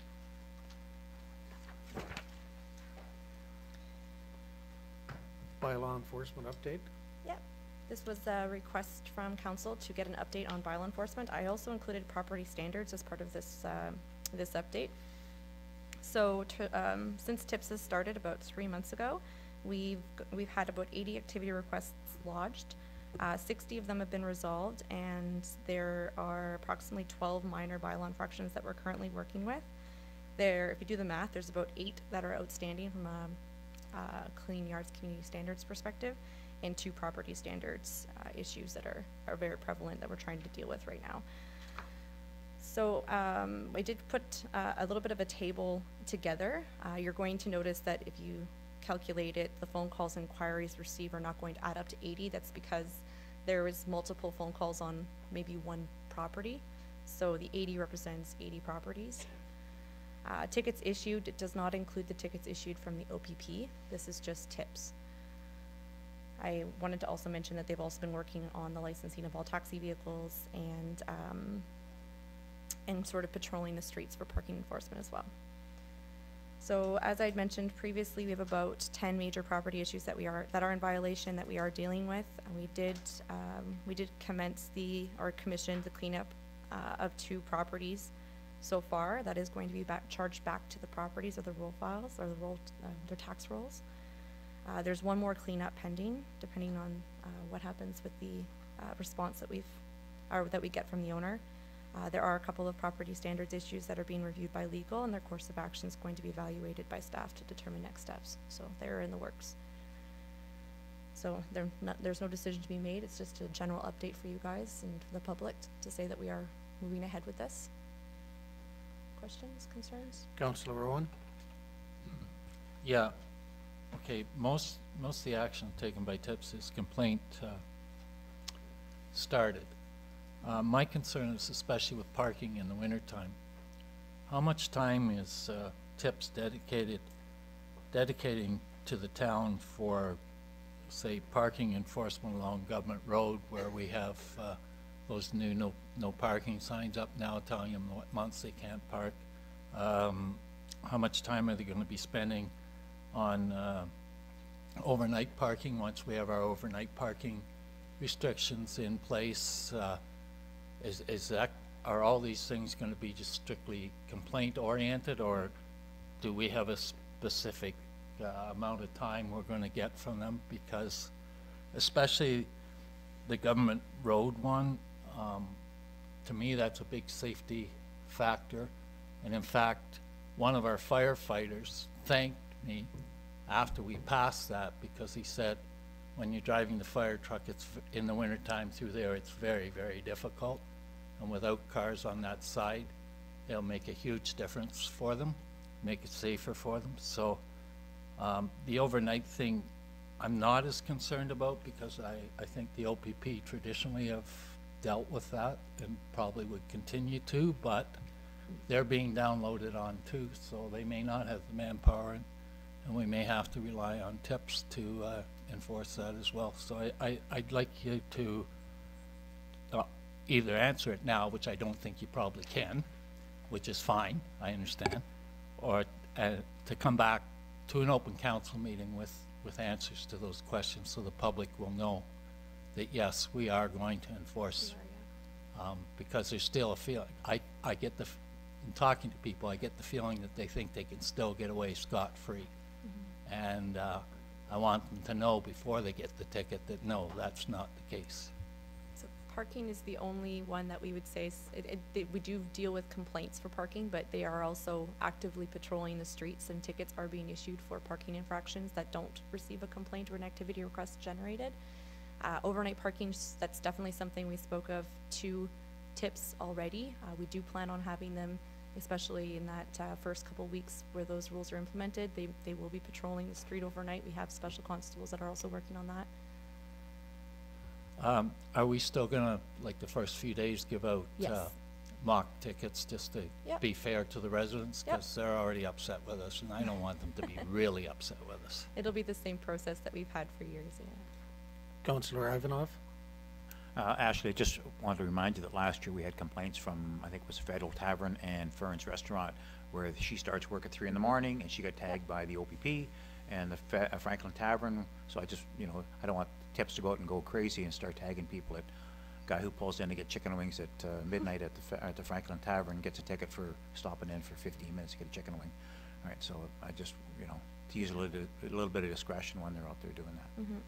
Bylaw enforcement update? Yep. This was a request from council to get an update on bylaw enforcement. I also included property standards as part of this, uh, this update. So, um, since TIPS has started about three months ago, we've, we've had about eighty activity requests lodged. Uh, sixty of them have been resolved, and there are approximately twelve minor bylaw infractions that we're currently working with. There, if you do the math, there's about eight that are outstanding from a, uh, Clean Yards Community Standards perspective, and two property standards, uh, issues that are, are very prevalent that we're trying to deal with right now. So um, I did put uh, a little bit of a table together. Uh, you're going to notice that if you calculate it, the phone calls inquiries received are not going to add up to 80. That's because there was multiple phone calls on maybe one property. So the 80 represents 80 properties. Uh, tickets issued does not include the tickets issued from the OPP. This is just tips. I wanted to also mention that they've also been working on the licensing of all taxi vehicles and um, and sort of patrolling the streets for parking enforcement as well. So as I'd mentioned previously, we have about ten major property issues that we are, that are in violation that we are dealing with. And we did, um, we did commence the, or commissioned the cleanup, uh, of two properties so far. That is going to be back, charged back to the properties of the roll files, or the roll, uh, their tax rolls. Uh, there's one more cleanup pending, depending on, uh, what happens with the, uh, response that we've, or that we get from the owner. Uh, there are a couple of property standards issues that are being reviewed by legal, and their course of action is going to be evaluated by staff to determine next steps. So they're in the works. So there, not, there's no decision to be made. It's just a general update for you guys and for the public to say that we are moving ahead with this. Questions, concerns? Councillor Owen? Yeah, okay, most, most of the action taken by TIPS is complaint, uh, started. Uh, my concern is especially with parking in the wintertime. How much time is, uh, TIPS dedicated, dedicating to the town for, say, parking enforcement along Government Road where we have, uh, those new no, no parking signs up now telling them what months they can't park? Um, how much time are they gonna be spending on, uh, overnight parking, once we have our overnight parking restrictions in place, uh, is, is that, are all these things gonna be just strictly complaint oriented, or do we have a specific, uh, amount of time we're gonna get from them? Because especially the government road one, um, to me, that's a big safety factor. And in fact, one of our firefighters thanked me after we passed that because he said, when you're driving the fire truck, it's, in the wintertime through there, it's very, very difficult. And without cars on that side, it'll make a huge difference for them, make it safer for them. So, um, the overnight thing, I'm not as concerned about because I, I think the OPP traditionally have dealt with that and probably would continue to, but they're being downloaded on too, so they may not have the manpower and, and we may have to rely on tips to, uh, enforce that as well. So I, I, I'd like you to, uh, either answer it now, which I don't think you probably can, which is fine, I understand, or, uh, to come back to an open council meeting with, with answers to those questions so the public will know that yes, we are going to enforce um, because there's still a feeling, I, I get the, in talking to people, I get the feeling that they think they can still get away scot-free. And, uh, I want them to know before they get the ticket that no, that's not the case. So parking is the only one that we would say, s- it, it, they- we do deal with complaints for parking, but they are also actively patrolling the streets and tickets are being issued for parking infractions that don't receive a complaint or an activity request generated. Uh, overnight parking, that's definitely something we spoke of to tips already. Uh, we do plan on having them, especially in that, uh, first couple weeks where those rules are implemented. They, they will be patrolling the street overnight. We have special constables that are also working on that. Um, are we still gonna, like the first few days, give out, Yes. uh, mock tickets just to Yep. be fair to the residents? Yep. Cause they're already upset with us and I don't want them to be (laughs) really upset with us. It'll be the same process that we've had for years, yeah. Counselor Ivanov? Uh, Ashley, I just wanted to remind you that last year we had complaints from, I think it was Federal Tavern and Fern's Restaurant, where she starts work at three in the morning and she got tagged by the OPP and the Fe- uh, Franklin Tavern, so I just, you know, I don't want tips to go out and go crazy and start tagging people at, guy who pulls in to get chicken wings at uh, midnight at the, Fe- at the Franklin Tavern gets a ticket for stopping in for fifteen minutes to get a chicken wing. All right, so I just, you know, to use a little, bit- a little bit of discretion when they're out there doing that. Mhm.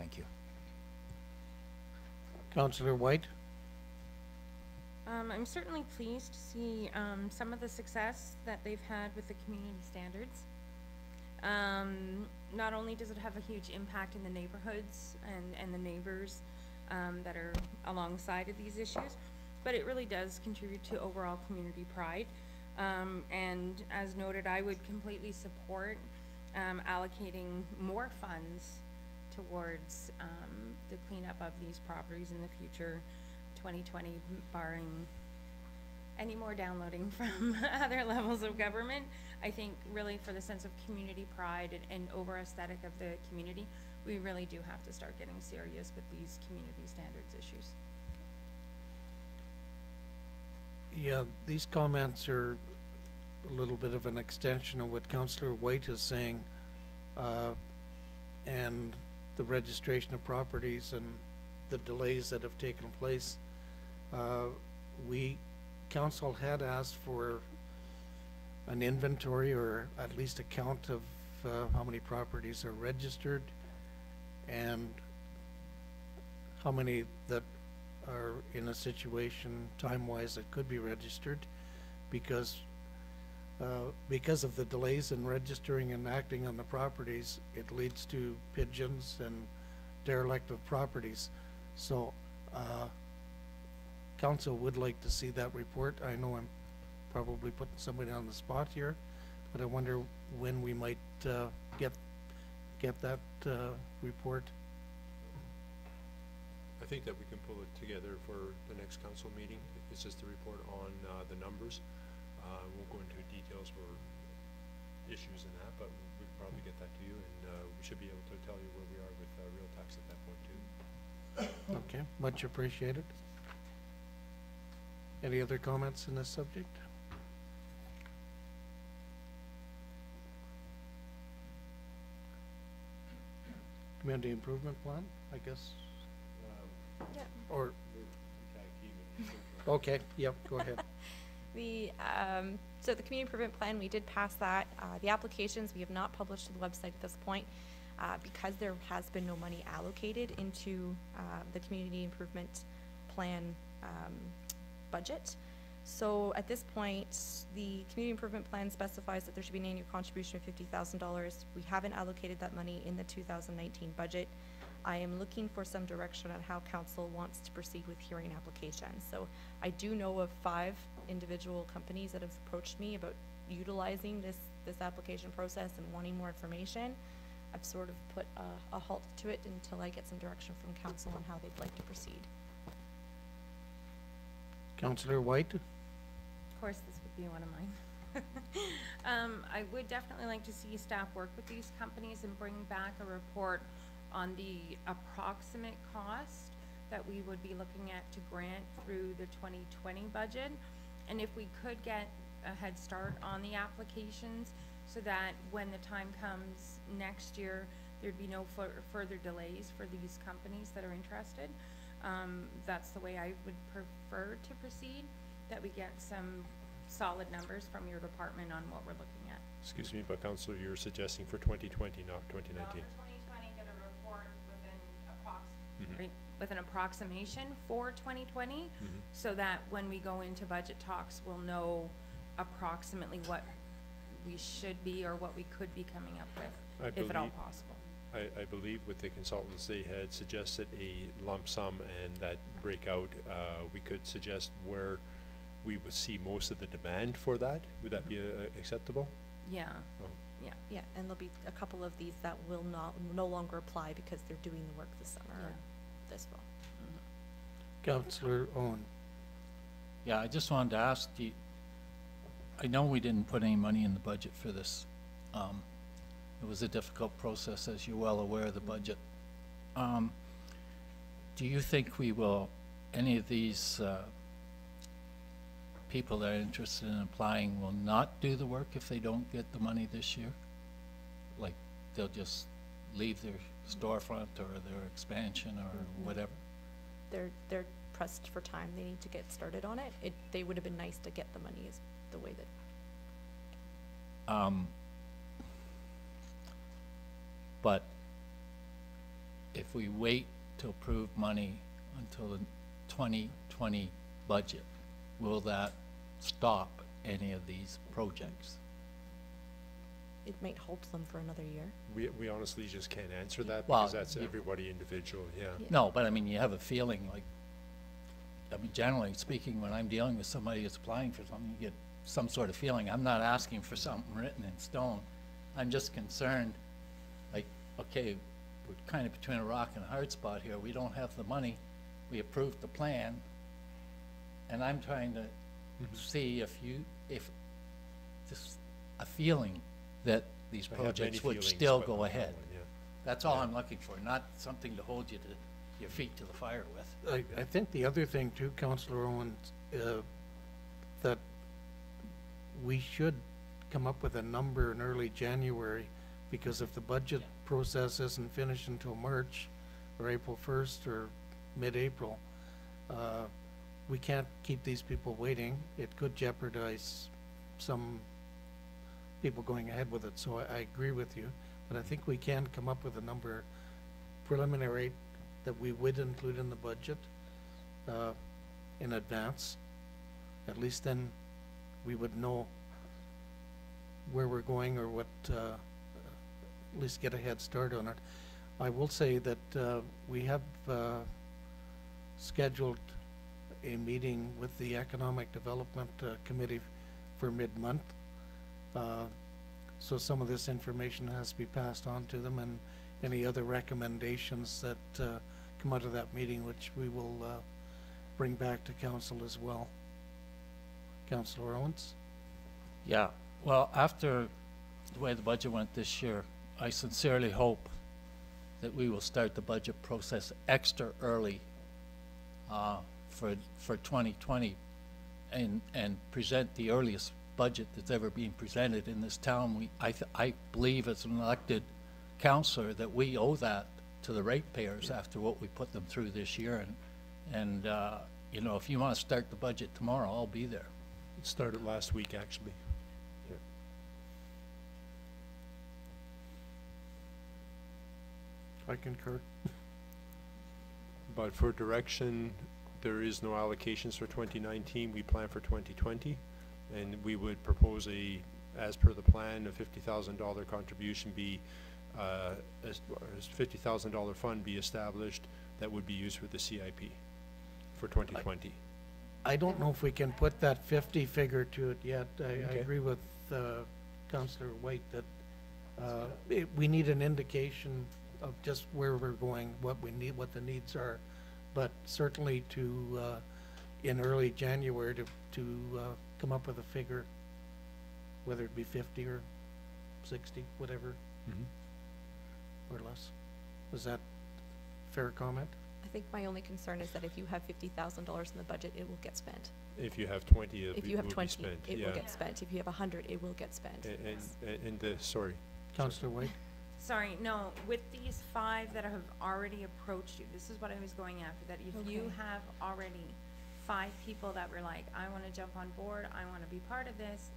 Thank you. Counselor White? Um, I'm certainly pleased to see, um, some of the success that they've had with the community standards. Um, not only does it have a huge impact in the neighborhoods and, and the neighbors, um, that are alongside of these issues, but it really does contribute to overall community pride. Um, and as noted, I would completely support, um, allocating more funds towards, um, the cleanup of these properties in the future, twenty twenty barring any more downloading (laughs) from other levels of government. I think really for the sense of community pride and, and over aesthetic of the community, we really do have to start getting serious with these community standards issues. Yeah, these comments are a little bit of an extension of what Counselor White is saying. Uh, and the registration of properties and the delays that have taken place. Uh, we, council had asked for an inventory or at least a count of, uh, how many properties are registered and how many that are in a situation time-wise that could be registered because uh, because of the delays in registering and acting on the properties, it leads to pigeons and derelict of properties. So, uh, council would like to see that report. I know I'm probably putting somebody on the spot here, but I wonder when we might, uh, get, get that, uh, report. I think that we can pull it together for the next council meeting. It's just a report on, uh, the numbers. Uh, won't go into details for issues in that, but we can probably get that to you and, uh, we should be able to tell you where we are with, uh, real tax at that point too. Okay, much appreciated. Any other comments on this subject? Community improvement plan, I guess, Yeah. or, okay, yep, go ahead. (laughs) The, um, so the community improvement plan, we did pass that. Uh, the applications, we have not published to the website at this point, uh, because there has been no money allocated into, uh, the community improvement plan, um, budget. So at this point, the community improvement plan specifies that there should be an annual contribution of fifty thousand dollars. We haven't allocated that money in the two thousand nineteen budget. I am looking for some direction on how council wants to proceed with hearing applications. So I do know of five individual companies that have approached me about utilizing this, this application process and wanting more information. I've sort of put a, a halt to it until I get some direction from council on how they'd like to proceed. Counselor White? Of course, this would be one of mine. (laughs) Um, I would definitely like to see staff work with these companies and bring back a report on the approximate cost that we would be looking at to grant through the twenty twenty budget. And if we could get a head start on the applications so that when the time comes next year, there'd be no fur- further delays for these companies that are interested. Um, that's the way I would prefer to proceed, that we get some solid numbers from your department on what we're looking at. Excuse me, but Counselor, you're suggesting for twenty twenty, not twenty nineteen? twenty twenty, get a report within approx, Mhm. right, with an approximation for twenty twenty, Mhm. so that when we go into budget talks, we'll know approximately what we should be or what we could be coming up I with, if at all believe- possible. I, I believe with the consultants, they had suggested a lump sum and that breakout, uh, we could suggest where we would see most of the demand for that. Would that be, uh, acceptable? Yeah, Oh. yeah. Yeah, and there'll be a couple of these that will not, no longer apply because they're doing the work this summer or this fall. Counselor Owen? Yeah, I just wanted to ask, you, I know we didn't put any money in the budget for this. Um, it was a difficult process, as you're well aware of the budget. Um, do you think we will, any of these, uh, people that are interested in applying will not do the work if they don't get the money this year? Like, they'll just leave their storefront or their expansion or whatever? They're, they're pressed for time. They need to get started on it. It, they would have been nice to get the money is the way that Um, but if we wait to approve money until the twenty twenty budget, will that stop any of these projects? It might hold them for another year. We, we honestly just can't answer that Well, because that's you- everybody individual, yeah. Yeah. No, but I mean, you have a feeling like, I mean, generally speaking, when I'm dealing with somebody that's applying for something, you get some sort of feeling. I'm not asking for something written in stone. I'm just concerned, like, okay, we're kind of between a rock and a hard spot here. We don't have the money. We approved the plan. And I'm trying to mm-hmm. see if you, if, just a feeling that these I have many projects would feelings, still but go not that ahead. one, yeah. That's all I'm looking for, not something to hold you to, your feet to the fire with. I, I think the other thing too, Counselor Owens, uh, that we should come up with a number in early January, because if the budget process isn't finished until March, or April first, or mid-April, uh, we can't keep these people waiting. It could jeopardize some people going ahead with it, so I, I agree with you. But I think we can come up with a number preliminary that we would include in the budget, uh, in advance. At least then we would know where we're going or what, uh, at least get a head start on it. I will say that, uh, we have, uh, scheduled a meeting with the Economic Development, uh, Committee for mid-month. Uh, so some of this information has to be passed on to them and any other recommendations that, uh, come out of that meeting, which we will, uh, bring back to council as well. Councilor Owens? Yeah, well, after the way the budget went this year, I sincerely hope that we will start the budget process extra early uh, for, for 2020 and, and present the earliest budget that's ever been presented in this town. We, I, th- I believe as an elected counselor that we owe that to the ratepayers after what we put them through this year. And, and, uh, you know, if you want to start the budget tomorrow, I'll be there. It started last week, actually. Yeah. I concur. But for direction, there is no allocations for twenty nineteen, we plan for twenty twenty. And we would propose a, as per the plan, a fifty thousand dollar contribution be uh, as, fifty thousand dollar fund be established that would be used for the CIP for twenty twenty. I don't know if we can put that fifty figure to it yet. I, I Okay. agree with, uh, Counselor White that, uh, it, we need an indication of just where we're going, what we need, what the needs are. But certainly to, uh, in early January to, to, uh, come up with a figure, whether it be fifty or sixty, whatever, mm-hmm. or less. Is that fair comment? I think my only concern is that if you have fifty thousand dollars in the budget, it will get spent. If you have twenty, it If you have will be twenty, spent, it yeah. will get spent. If you have a hundred, it will get spent. A- And, and, and the, sorry, Counselor White? Sorry, no, with these five that have already approached you, this is what I was going after, that if you Okay. have already five people that were like, I wanna jump on board, I wanna be part of this,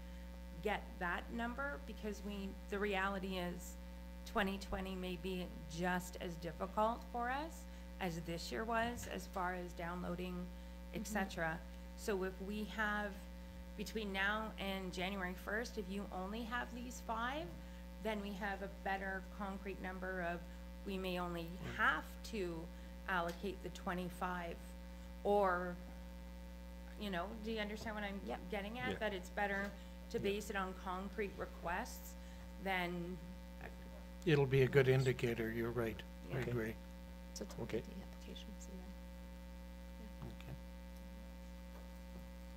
get that number, because we, the reality is, twenty twenty may be just as difficult for us as this year was, as far as downloading, mm-hmm. et cetera. So if we have, between now and January first, if you only have these five, then we have a better concrete number of, we may only mm. have to allocate the twenty-five, or, you know, do you understand what I'm Yep. getting Yeah. at? That it's better to base it on concrete requests than, uh, It'll be a good indicator, you're right. I Yeah. agree. So it's Okay. the applications and then. Okay.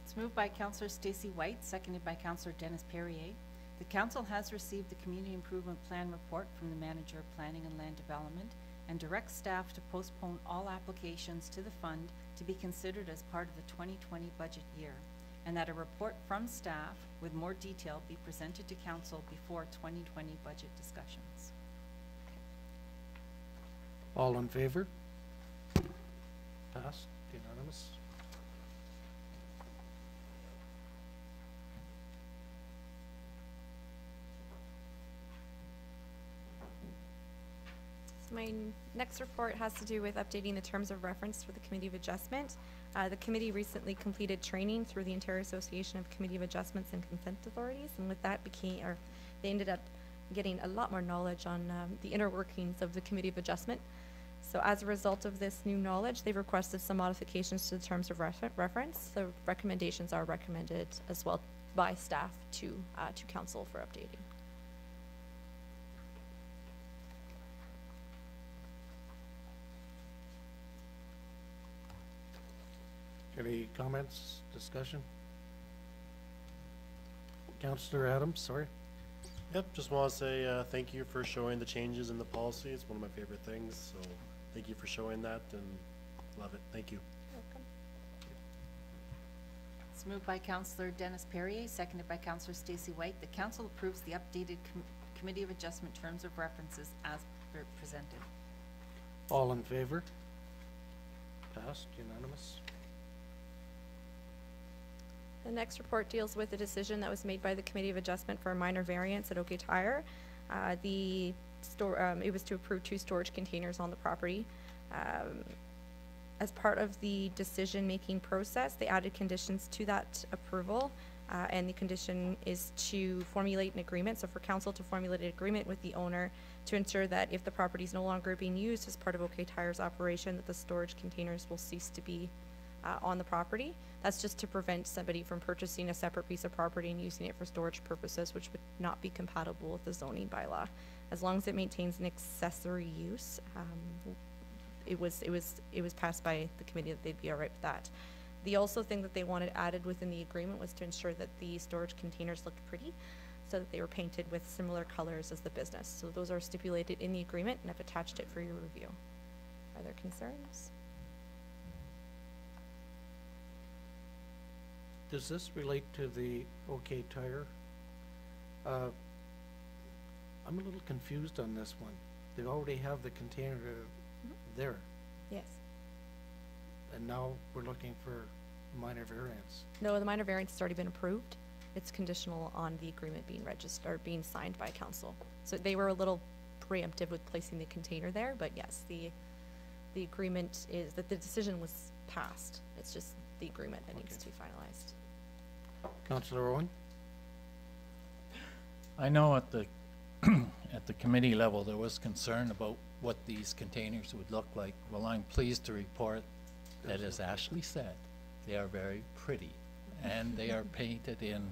It's moved by Counselor Stacy White, seconded by Counselor Dennis Perrier. The council has received the Community Improvement Plan report from the Manager of Planning and Land Development and directs staff to postpone all applications to the fund to be considered as part of the twenty twenty budget year, and that a report from staff with more detail be presented to council before twenty twenty budget discussions. All in favor? Passed, unanimous. My next report has to do with updating the terms of reference for the Committee of Adjustment. Uh, the committee recently completed training through the Ontario Association of Committee of Adjustments and Consent Authorities, and with that became, or they ended up getting a lot more knowledge on, um, the inner workings of the Committee of Adjustment. So as a result of this new knowledge, they've requested some modifications to the terms of refer- reference. The recommendations are recommended as well by staff to, uh, to council for updating. Any comments, discussion? Counselor Adams, sorry. Yep, just want to say, uh, thank you for showing the changes in the policy. It's one of my favorite things, so thank you for showing that and love it. Thank you. It's moved by Counselor Dennis Perrier, seconded by Counselor Stacy White. The council approves the updated com- Committee of Adjustment Terms of References as presented. All in favor? Passed, unanimous. The next report deals with a decision that was made by the Committee of Adjustment for a minor variance at OK Tire. Uh, the store, um, it was to approve two storage containers on the property. Um, as part of the decision-making process, they added conditions to that approval. Uh, and the condition is to formulate an agreement, so for council to formulate an agreement with the owner to ensure that if the property is no longer being used as part of OK Tire's operation, that the storage containers will cease to be uh, on the property. That's just to prevent somebody from purchasing a separate piece of property and using it for storage purposes, which would not be compatible with the zoning bylaw. As long as it maintains an accessory use, um, it was, it was, it was passed by the committee that they'd be all right with that. The also thing that they wanted added within the agreement was to ensure that the storage containers looked pretty, so that they were painted with similar colors as the business. So those are stipulated in the agreement, and I've attached it for your review. Are there concerns? Does this relate to the OK Tire? Uh, I'm a little confused on this one. They already have the container there, Yes. and now we're looking for minor variance. No, the minor variance has already been approved. It's conditional on the agreement being registered, or being signed by council. So they were a little preemptive with placing the container there, but yes, the, the agreement is, that the decision was passed. It's just the agreement that needs to be finalized. Counselor Owen? I know at the, (clears throat) at the committee level, there was concern about what these containers would look like. Well, I'm pleased to report that, as Ashley said, they are very pretty, and they are painted in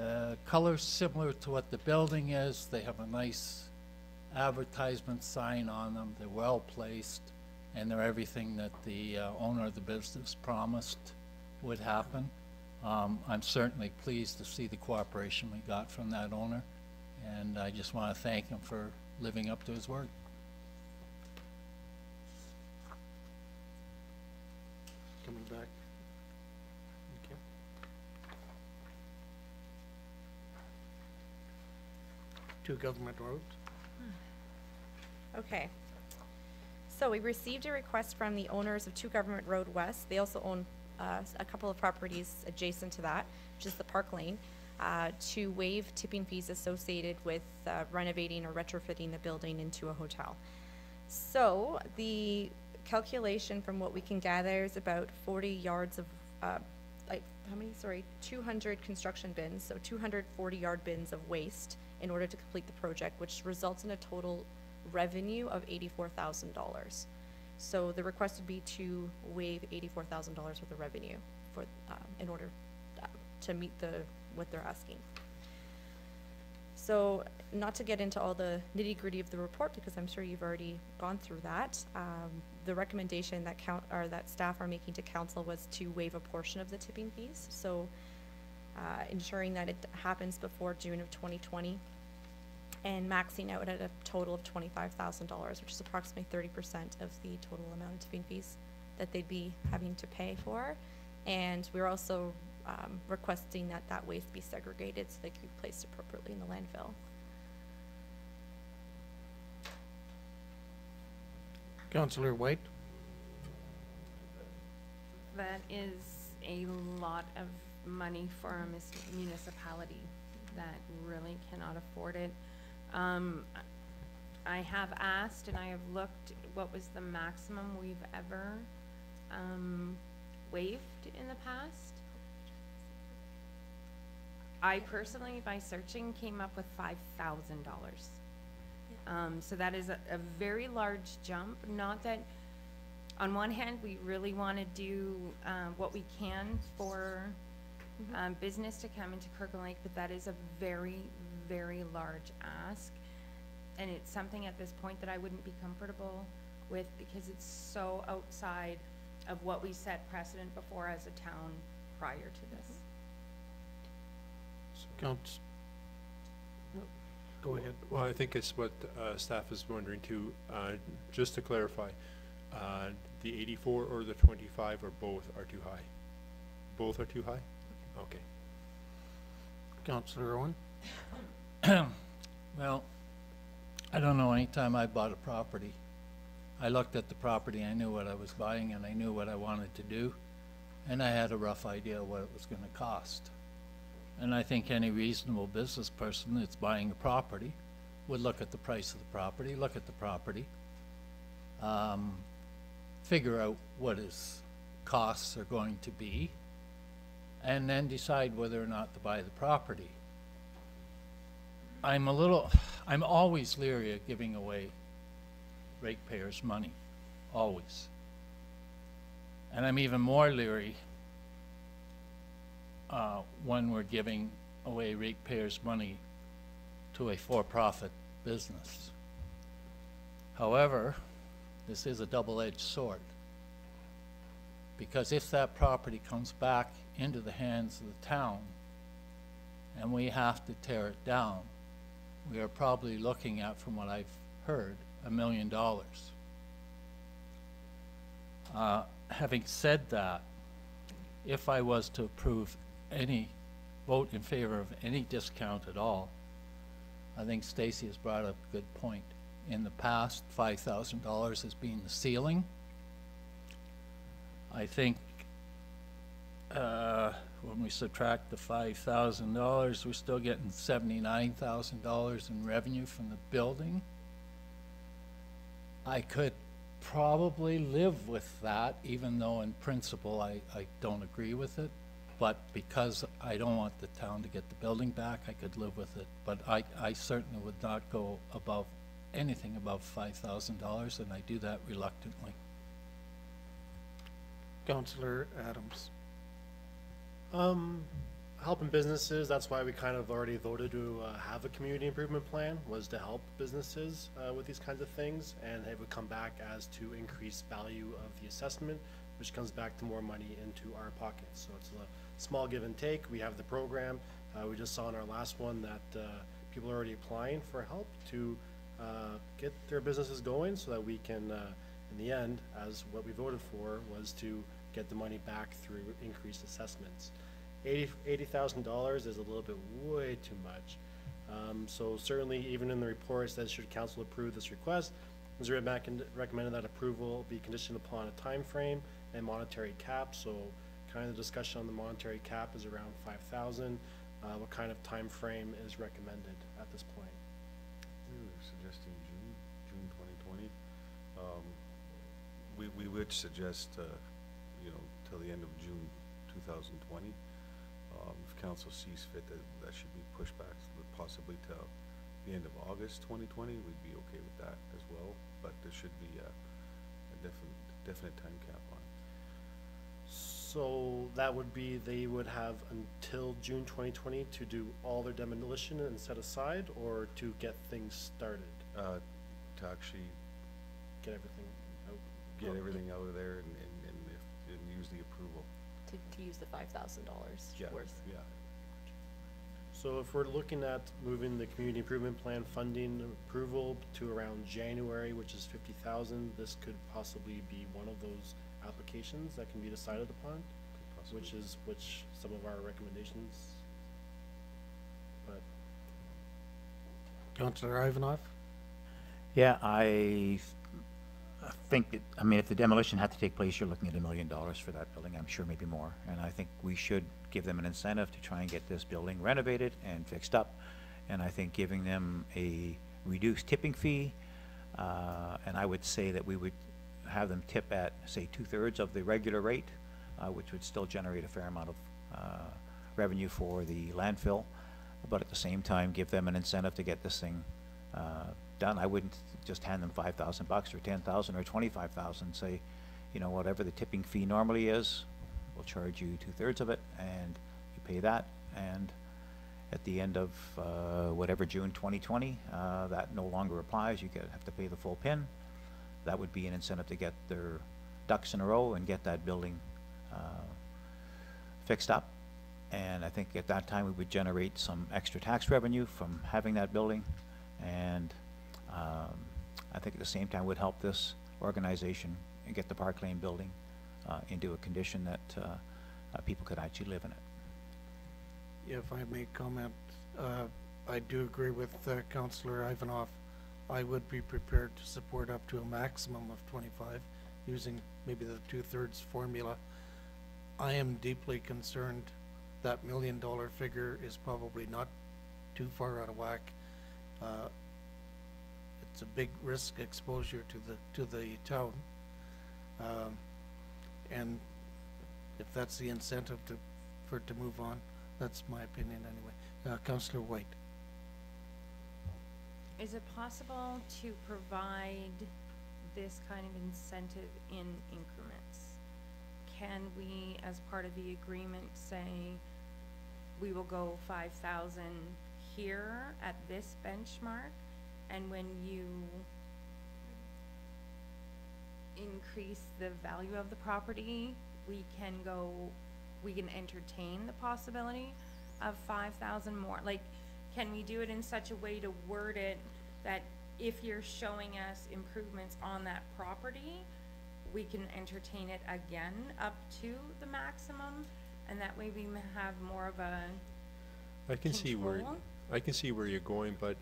uh, colors similar to what the building is. They have a nice advertisement sign on them. They're well-placed, and they're everything that the uh, owner of the business promised would happen. Um, I'm certainly pleased to see the cooperation we got from that owner, and I just want to thank him for living up to his word. Coming back. Okay. Two government roads. Okay. So we received a request from the owners of Two Government Road West. They also own uh, a couple of properties adjacent to that, which is the Park Lane, uh, to waive tipping fees associated with uh, renovating or retrofitting the building into a hotel. So the calculation from what we can gather is about 40 yards of, uh, like, how many, sorry, 200 construction bins, so 240 yard bins of waste in order to complete the project, which results in a total revenue of $84,000. So the request would be to waive $84,000 worth of revenue for, um, in order uh, to meet the, what they're asking. So, not to get into all the nitty gritty of the report, because I'm sure you've already gone through that, um, the recommendation that count, or that staff are making to council was to waive a portion of the tipping fees, so, uh, ensuring that it happens before June of twenty twenty, and maxing out at a total of twenty-five thousand dollars, which is approximately thirty percent of the total amount of tipping fees that they'd be having to pay for. And we're also, um, requesting that that waste be segregated so they can be placed appropriately in the landfill. Councillor White? That is a lot of money for a municipality that really cannot afford it. Um, I have asked and I have looked, what was the maximum we've ever, um, waived in the past? I personally, by searching, came up with five thousand dollars. Um, so that is a, a very large jump, not that, on one hand, we really wanna do, um, what we can for, um, business to come into Kirkland Lake, but that is a very, very large ask. And it's something at this point that I wouldn't be comfortable with because it's so outside of what we set precedent before as a town prior to this. Counts. Go ahead. Well, I think it's what, uh, staff is wondering too, uh, just to clarify, uh, the eighty-four or the twenty-five or both are too high? Both are too high? Okay. Councillor Owen? (laughs) (clears throat) Well, I don't know, anytime I bought a property, I looked at the property, I knew what I was buying and I knew what I wanted to do, and I had a rough idea what it was gonna cost. And I think any reasonable business person that's buying a property would look at the price of the property, look at the property, um, figure out what his costs are going to be, and then decide whether or not to buy the property. I'm a little, I'm always leery of giving away ratepayers' money, always. And I'm even more leery uh, when we're giving away ratepayers' money to a for-profit business. However, this is a double-edged sword. Because if that property comes back into the hands of the town and we have to tear it down, we are probably looking at, from what I've heard, a million dollars. Uh, having said that, if I was to approve any, vote in favor of any discount at all, I think Stacy has brought up a good point. In the past, five thousand dollars has been the ceiling. I think, uh, when we subtract the five thousand dollars, we're still getting seventy-nine thousand dollars in revenue from the building. I could probably live with that, even though in principle I, I don't agree with it. but because I don't want the town to get the building back, I could live with it. But I, I certainly would not go above, anything above five thousand dollars, and I do that reluctantly. Counselor Adams. Um, helping businesses, that's why we kind of already voted to, uh, have a community improvement plan, was to help businesses, uh, with these kinds of things, and it would come back as to increase value of the assessment, which comes back to more money into our pockets, so it's a small give and take, we have the program, uh, we just saw in our last one that, uh, people are already applying for help to, uh, get their businesses going, so that we can, uh, in the end, as what we voted for, was to get the money back through increased assessments. Eighty, eighty thousand dollars is a little bit way too much. Um, so certainly, even in the report, it says should council approve this request, Missouri Bank recommended that approval be conditioned upon a time frame and monetary cap, so kind of the discussion on the monetary cap is around five thousand. Uh, what kind of time frame is recommended at this point? Suggesting June, June twenty twenty. Um, we, we would suggest, uh, till the end of June two thousand twenty. Um, if council sees fit, that, that should be pushed back to possibly till the end of August twenty twenty, we'd be okay with that as well, but there should be a, a definite, definite time cap on it. So that would be, they would have until June twenty twenty to do all their demolition and set aside, or to get things started, Uh, to actually get everything out? get everything out of there and and use the approval. To, to use the five thousand dollars Yeah, worth. Yeah. So if we're looking at moving the community improvement plan funding approval to around January, which is fifty thousand, this could possibly be one of those applications that can be decided upon, Possibly. which is, which some of our recommendations. But Counselor Ivanov. Yeah, I I think, that- I mean, if the demolition had to take place, you're looking at a million dollars for that building, I'm sure maybe more. And I think we should give them an incentive to try and get this building renovated and fixed up. And I think giving them a reduced tipping fee, uh, and I would say that we would have them tip at, say, two-thirds of the regular rate, uh, which would still generate a fair amount of uh, revenue for the landfill, but at the same time, give them an incentive to get this thing uh, done. I wouldn't just hand them five thousand bucks or ten thousand or twenty-five thousand, say, you know, whatever the tipping fee normally is, we'll charge you two-thirds of it, and you pay that, and at the end of, uh, whatever, June twenty twenty, uh, that no longer applies, you get, have to pay the full pin. That would be an incentive to get their ducks in a row and get that building, uh, fixed up. And I think at that time, we would generate some extra tax revenue from having that building. And um, I think at the same time would help this organization and get the Park Lane building uh, into a condition that uh, uh, people could actually live in it. If I may comment, uh, I do agree with uh, Counselor Ivanov. I would be prepared to support up to a maximum of twenty-five, using maybe the two-thirds formula. I am deeply concerned that million-dollar figure is probably not too far out of whack. It's a big risk exposure to the, to the town. Um, And if that's the incentive to, for it to move on, that's my opinion anyway. Uh, Counselor White. Is it possible to provide this kind of incentive in increments? Can we, as part of the agreement, say, we will go five thousand here at this benchmark, and when you increase the value of the property, we can go, we can entertain the possibility of five thousand more? Like, can we do it in such a way to word it that if you're showing us improvements on that property, we can entertain it again up to the maximum? And that way we m- have more of a I can see where, control? I can see where you're going, but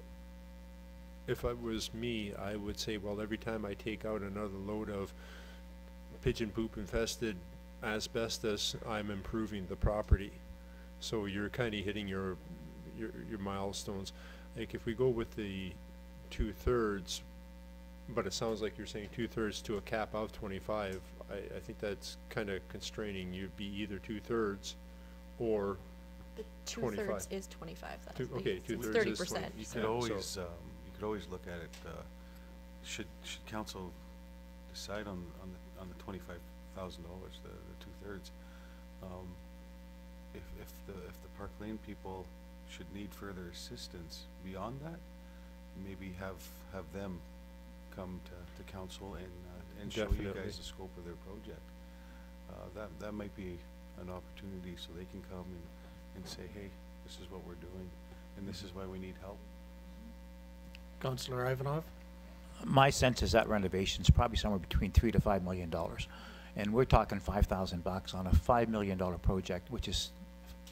if it was me, I would say, well, every time I take out another load of pigeon poop infested asbestos, I'm improving the property. So you're kinda hitting your, your, your milestones. Like, if we go with the two-thirds, but it sounds like you're saying two-thirds to a cap of twenty-five, I, I think that's kinda constraining. You'd be either two-thirds or The 25. two-thirds is twenty-five Two- thousand. okay, two-thirds thirty is 20. percent. You Yeah, could always, um, you could always look at it, uh, should, should council decide on, on the, on the twenty-five thousand dollars, the, the two-thirds, um, if, if the, if the Park Lane people should need further assistance beyond that, maybe have, have them come to, to council and, uh, and show you Definitely. guys the scope of their project. Uh, that, that might be an opportunity so they can come and, and say, hey, this is what we're doing, and this is why we need help. Counselor Ivanov? My sense is that renovation's probably somewhere between three to five million dollars. And we're talking five thousand bucks on a five million dollar project, which is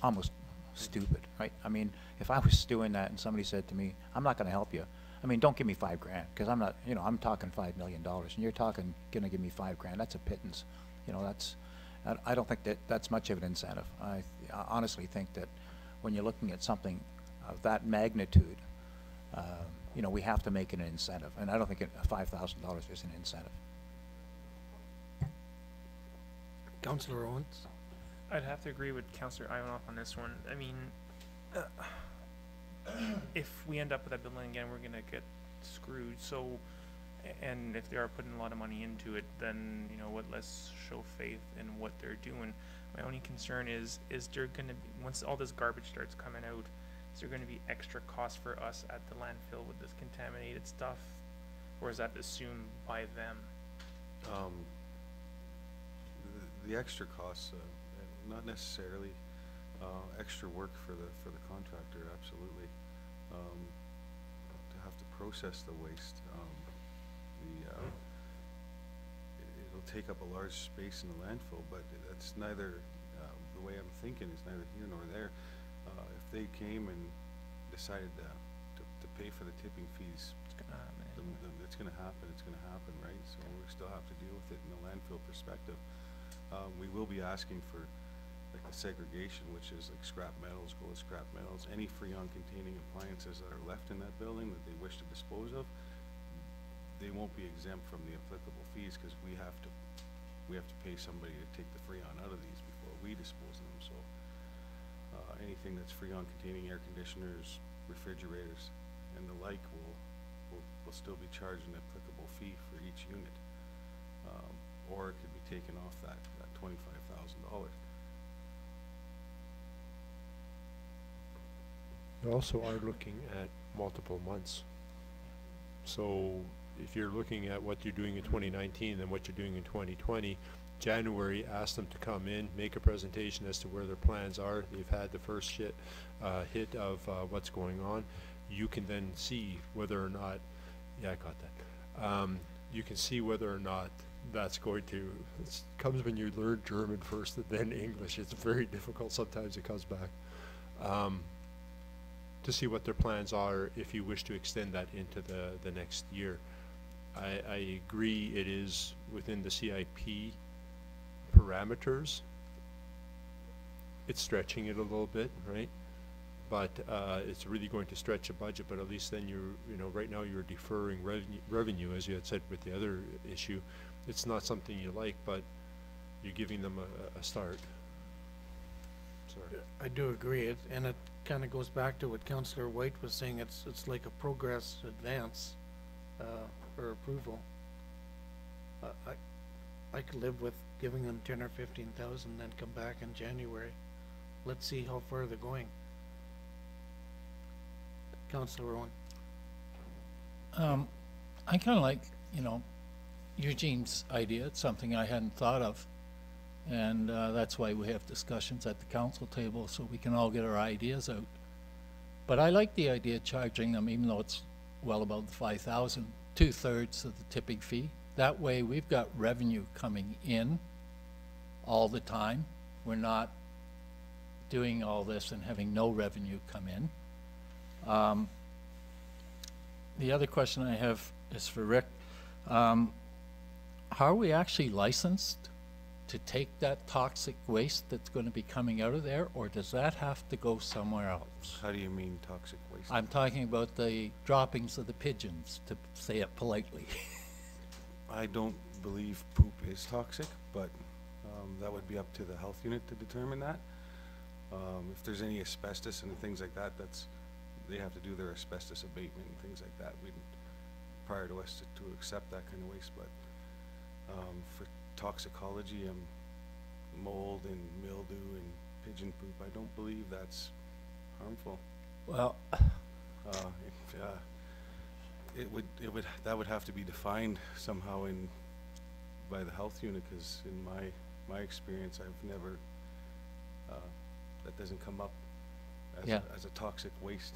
almost stupid, right? I mean, if I was doing that and somebody said to me, I'm not gonna help you, I mean, don't give me five grand, cause I'm not, you know, I'm talking five million dollars, and you're talking, gonna give me five grand, that's a pittance. You know, that's, I, I don't think that, that's much of an incentive. I I honestly think that when you're looking at something of that magnitude, uh, you know, we have to make it an incentive, and I don't think it- five thousand dollars is an incentive. Counselor Owens? I'd have to agree with Councillor Ivanov on this one. I mean, uh, (clears throat) if we end up with that building again, we're gonna get screwed, so, and if they are putting a lot of money into it, then, you know what, let's show faith in what they're doing. My only concern is, is there gonna be, once all this garbage starts coming out, is there gonna be extra cost for us at the landfill with this contaminated stuff? Or is that assumed by them? Um, the, the extra costs, uh, not necessarily, uh, extra work for the, for the contractor, absolutely. Um, to have to process the waste, um, the, uh, it- it'll take up a large space in the landfill, but that's neither, uh, the way I'm thinking is neither here nor there. They came and decided to, to, to pay for the tipping fees, It's gonna happen the, anyway. the, it's gonna happen, it's gonna happen, right? So we still have to deal with it in the landfill perspective. Um, we will be asking for like the segregation, which is like scrap metals, go scrap metals, any freon containing appliances that are left in that building that they wish to dispose of, they won't be exempt from the applicable fees, cause we have to, we have to pay somebody to take the freon out of these before we dispose of them, anything that's freon containing air conditioners, refrigerators, and the like will, will, will still be charged an applicable fee for each unit. Um, or it could be taken off that, that twenty-five thousand dollars. You also are looking at multiple months. So if you're looking at what you're doing in twenty nineteen and what you're doing in twenty twenty, January, ask them to come in, make a presentation as to where their plans are. They've had the first shit, uh, hit of, uh, what's going on. You can then see whether or not, yeah, I got that. Um, you can see whether or not that's going to, it comes when you learn German first and then English. It's very difficult. Sometimes it comes back. Um, to see what their plans are if you wish to extend that into the, the next year. I, I agree it is within the CIP parameters. It's stretching it a little bit, right? But, uh, it's really going to stretch a budget, but at least then you're, you know, right now you're deferring revenue, revenue, as you had said with the other issue. It's not something you like, but you're giving them a, a start. Sorry. I do agree, it, and it kinda goes back to what Counselor White was saying, it's, it's like a progress advance, uh, for approval. Uh, I, I could live with giving them ten or fifteen thousand, then come back in January. Let's see how far they're going. Counselor Owen? Um, I kinda like, you know, Eugene's idea, it's something I hadn't thought of. And, uh, that's why we have discussions at the council table, so we can all get our ideas out. But I like the idea of charging them, even though it's well above the five thousand, two-thirds of the tipping fee. That way, we've got revenue coming in all the time. We're not doing all this and having no revenue come in. Um, the other question I have is for Rick. Um, how are we actually licensed to take that toxic waste that's gonna be coming out of there, or does that have to go somewhere else? How do you mean toxic waste? I'm talking about the droppings of the pigeons, to say it politely. (laughs) I don't believe poop is toxic, but um, that would be up to the health unit to determine that. Um, if there's any asbestos and things like that, that's, they have to do their asbestos abatement and things like that. We, prior to us to, to accept that kind of waste, but, um, for toxicology, um, mold and mildew and pigeon poop, I don't believe that's harmful. Well, Uh, it, uh, it would, it would, that would have to be defined somehow in, by the health unit, cause in my, my experience, I've never, uh, that doesn't come up as Yeah. a, as a toxic waste.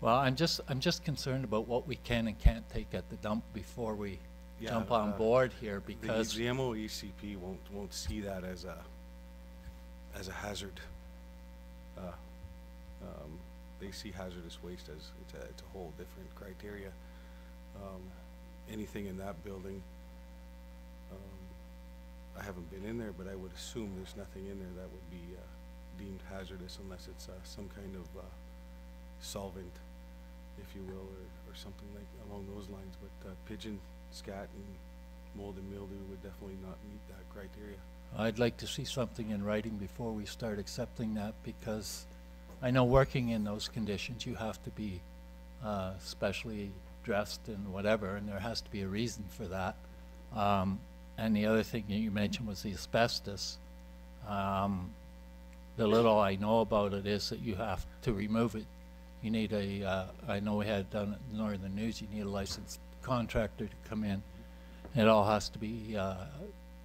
well, I'm just, I'm just concerned about what we can and can't take at the dump before we Yeah, jump on uh, board here, because, The MOECP won't, won't see that as a, as a hazard. Uh, um, They see hazardous waste as, it's a, it's a whole different criteria. Um, Anything in that building, I haven't been in there, but I would assume there's nothing in there that would be uh, deemed hazardous unless it's uh, some kind of uh, solvent, if you will, or, or something like along those lines. But uh, pigeon, scat, and mold and mildew would definitely not meet that criteria. I'd like to see something in writing before we start accepting that, because I know working in those conditions, you have to be, uh, specially dressed and whatever, and there has to be a reason for that. Um, and the other thing you mentioned was the asbestos. Um, the little I know about it is that you have to remove it. You need a, uh, I know we had done it in Northern News, you need a licensed contractor to come in. It all has to be, uh,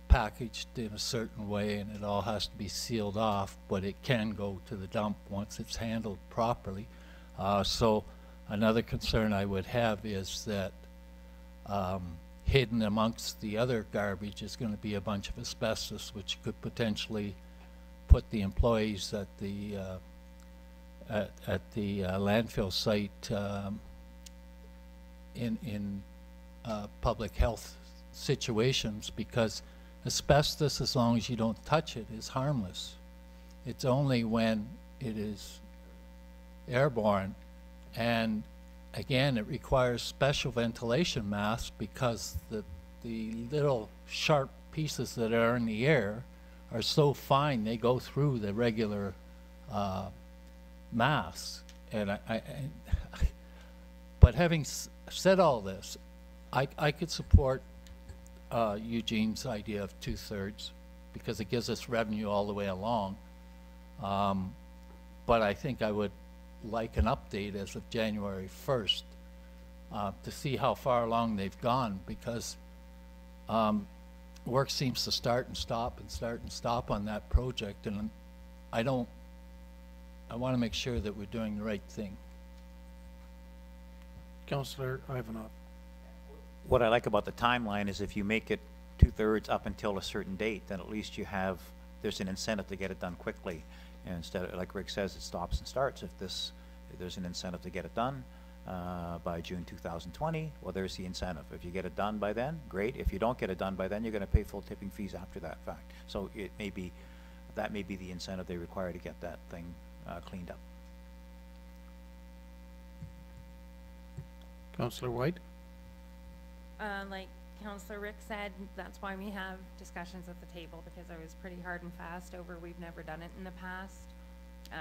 packaged in a certain way and it all has to be sealed off, but it can go to the dump once it's handled properly. Uh, so another concern I would have is that, um, hidden amongst the other garbage is gonna be a bunch of asbestos, which could potentially put the employees at the, uh, at, at the uh, landfill site, um, in, in, uh, public health situations, because asbestos, as long as you don't touch it, is harmless. It's only when it is airborne, and again, it requires special ventilation masks because the, the little sharp pieces that are in the air are so fine, they go through the regular, uh, masks. And I, I, I- (laughs) but having said all this, I, I could support uh, Eugene's idea of two-thirds, because it gives us revenue all the way along. Um, But I think I would like an update as of January first, uh, to see how far along they've gone, because um, work seems to start and stop and start and stop on that project, and I don't, I want to make sure that we're doing the right thing. Counselor Ivanov. What I like about the timeline is if you make it two-thirds up until a certain date, then at least you have, there's an incentive to get it done quickly. And instead, of like Rick says, it stops and starts. If this, if there's an incentive to get it done uh, by June 2020, well, there's the incentive. If you get it done by then, great. If you don't get it done by then, you're going to pay full tipping fees after that fact. So it may be, that may be the incentive they require to get that thing uh, cleaned up. Counselor White? Uh, like Counselor Rick said, that's why we have discussions at the table, because I was pretty hard and fast over, we've never done it in the past.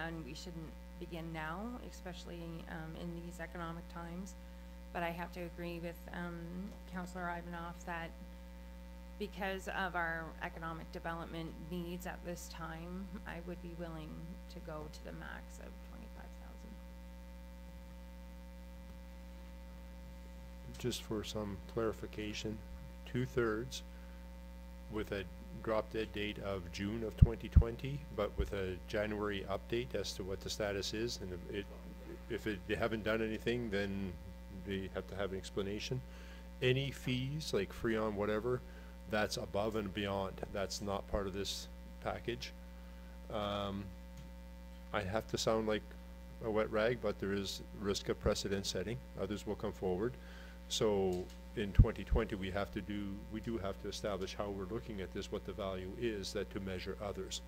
And we shouldn't begin now, especially, um, in these economic times. But I have to agree with, um, Counselor Ivanov that because of our economic development needs at this time, I would be willing to go to the max of twenty-five thousand. Just for some clarification, two-thirds with a drop dead date of June of twenty twenty, but with a January update as to what the status is, and if it, if it, they haven't done anything, then they have to have an explanation. Any fees, like Freon, whatever, that's above and beyond, that's not part of this package. Um, I have to sound like a wet rag, but there is risk of precedent setting, others will come forward. So in twenty twenty, we have to do, we do have to establish how we're looking at this, what the value is, that to measure others.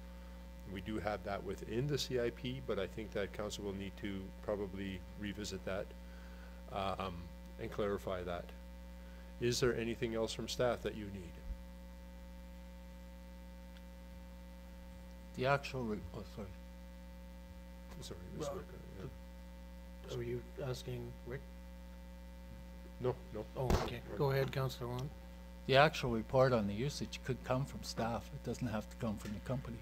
We do have that within the CIP, but I think that council will need to probably revisit that, um, and clarify that. Is there anything else from staff that you need? The actual, re- oh, sorry. sorry, Mr. Well, Rick, uh, yeah. Are you asking Rick? No, no. Oh, okay. Go ahead, Councillor Wong. The actual report on the usage could come from staff. It doesn't have to come from the company.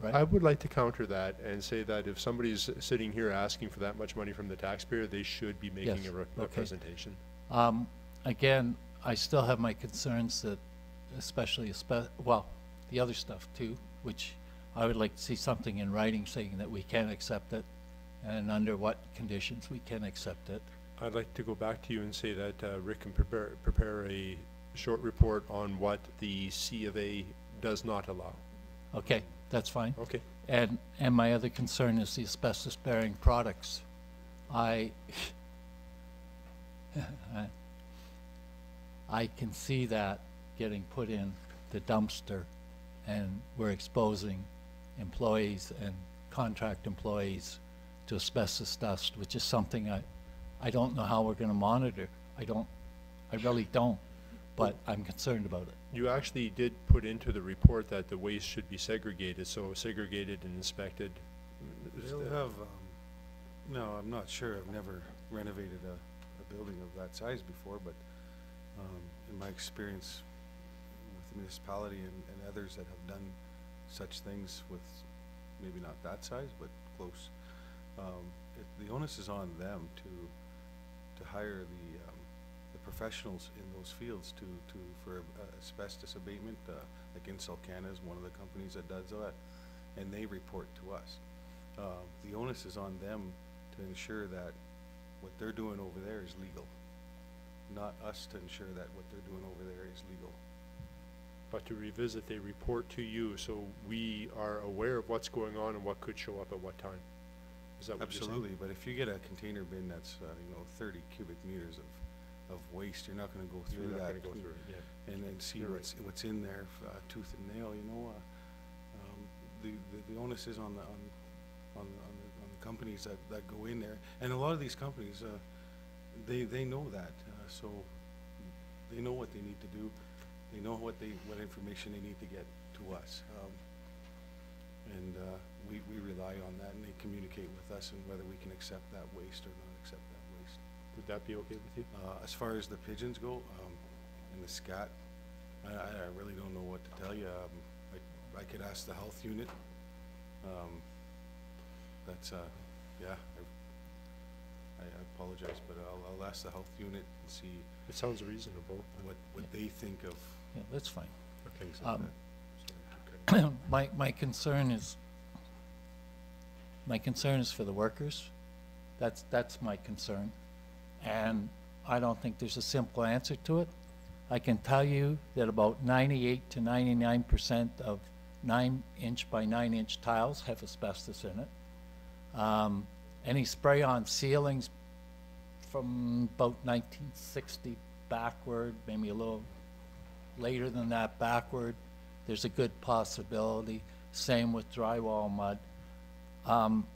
Right? I would like to counter that and say that if somebody's sitting here asking for that much money from the taxpayer, they should be making Yes, a re- okay. representation. Um, again, I still have my concerns that especially, espe- well, the other stuff too, which I would like to see something in writing saying that we can accept it and under what conditions we can accept it. I'd like to go back to you and say that uh, Rick can prepare, prepare a short report on what the C of A does not allow. Okay, that's fine. Okay. And, and my other concern is the asbestos-bearing products. I, I- (laughs) I can see that getting put in the dumpster, and we're exposing employees and contract employees to asbestos dust, which is something I, I don't know how we're gonna monitor. I don't, I really don't, but I'm concerned about it. You actually did put into the report that the waste should be segregated, so segregated and inspected. They'll have, um, no, I'm not sure, I've never renovated a, a building of that size before, but, um, in my experience with the municipality and, and others that have done such things with, maybe not that size, but close, um, it, the onus is on them to, to hire the, um, the professionals in those fields to, to, for uh, asbestos abatement, uh, like Insel is one of the companies that does that, and they report to us. Um, the onus is on them to ensure that what they're doing over there is legal, not us to ensure that what they're doing over there is legal. But to revisit, they report to you, so we are aware of what's going on and what could show up at what time. Is that what? Absolutely, but if you get a container bin that's, uh, you know, thirty cubic meters of, of waste, you're not gonna go You're through not that. gonna go through it, yeah. And, and see You're right. what's, what's in there, uh, tooth and nail, you know, uh, um, the, the, the onus is on the, on, on, the- on the, on the companies that, that go in there. And a lot of these companies, uh, they, they know that, uh, so they know what they need to do. They know what they, what information they need to get to us. Um, and, uh, we, we rely on that and they communicate with us and whether we can accept that waste or not accept that waste. Would that be okay with you? Uh, as far as the pigeons go, um, and the scat, I, I I really don't know what to tell you. Um, I, I could ask the health unit. Um, that's, uh, yeah, I, I I apologize, but I'll, I'll ask the health unit and see It sounds reasonable. what, what they think of Yeah, that's fine. things like Um, that. Okay. (coughs) My, my concern is, my concern is for the workers. That's, that's my concern. And I don't think there's a simple answer to it. I can tell you that about ninety-eight to ninety-nine percent of nine-inch by nine-inch tiles have asbestos in it. Um, any spray-on ceilings from about nineteen sixty backward, maybe a little later than that backward, there's a good possibility. Same with drywall mud. Um,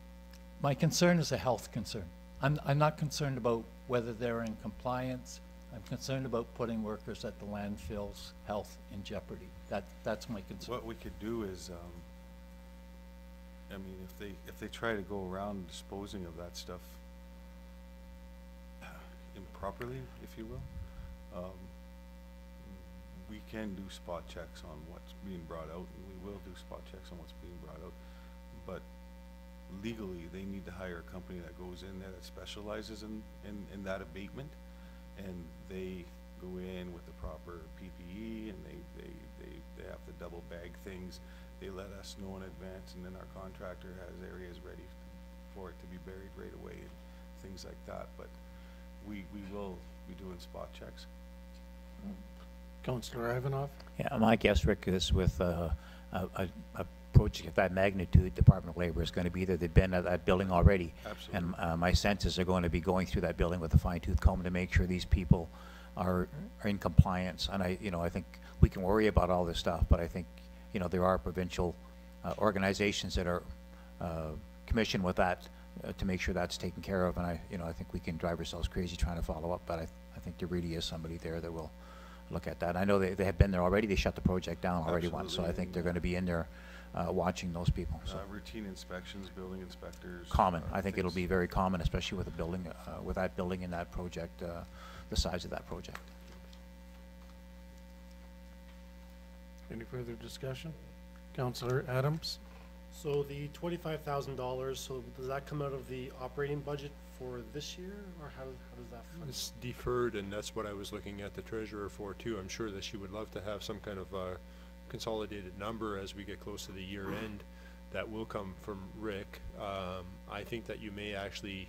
my concern is a health concern. I'm, I'm not concerned about whether they're in compliance. I'm concerned about putting workers at the landfill's health in jeopardy. That, that's my concern. What we could do is, um, I mean, if they, if they try to go around disposing of that stuff (sighs) improperly, if you will, um, we can do spot checks on what's being brought out, and we will do spot checks on what's being brought out. But legally, they need to hire a company that goes in there that specializes in, in, in that abatement, and they go in with the proper PPE, and they, they, they, they have to double bag things. They let us know in advance, and then our contractor has areas ready for it to be buried right away, and things like that. But we, we will be doing spot checks. Councillor Ivanov? Yeah, my guess, Rick, is with uh, a, a, a project of that magnitude, Department of Labor is going to be there. They've been at that building already. Absolutely. And uh, my sense is they're going to be going through that building with a fine tooth comb to make sure these people are, are in compliance. And I, you know, I think we can worry about all this stuff, but I think, you know, there are provincial uh, organizations that are uh, commissioned with that uh, to make sure that's taken care of. And I, you know, I think we can drive ourselves crazy trying to follow up, but I, I think there really is somebody there that will look at that. I know they, they have been there already. They shut the project down already once, so I think they're going to be in there uh, watching those people, so. Uh, routine inspections, building inspectors. Common, uh, I think it'll be very common, especially with a building, uh, with that building and that project, uh, the size of that project. Any further discussion? Counselor Adams? So the twenty-five thousand dollars, so does that come out of the operating budget for this year, or how, how does that fund? It's deferred, and that's what I was looking at the treasurer for too. I'm sure that she would love to have some kind of, uh, consolidated number as we get close to the year end. That will come from Rick. Um, I think that you may actually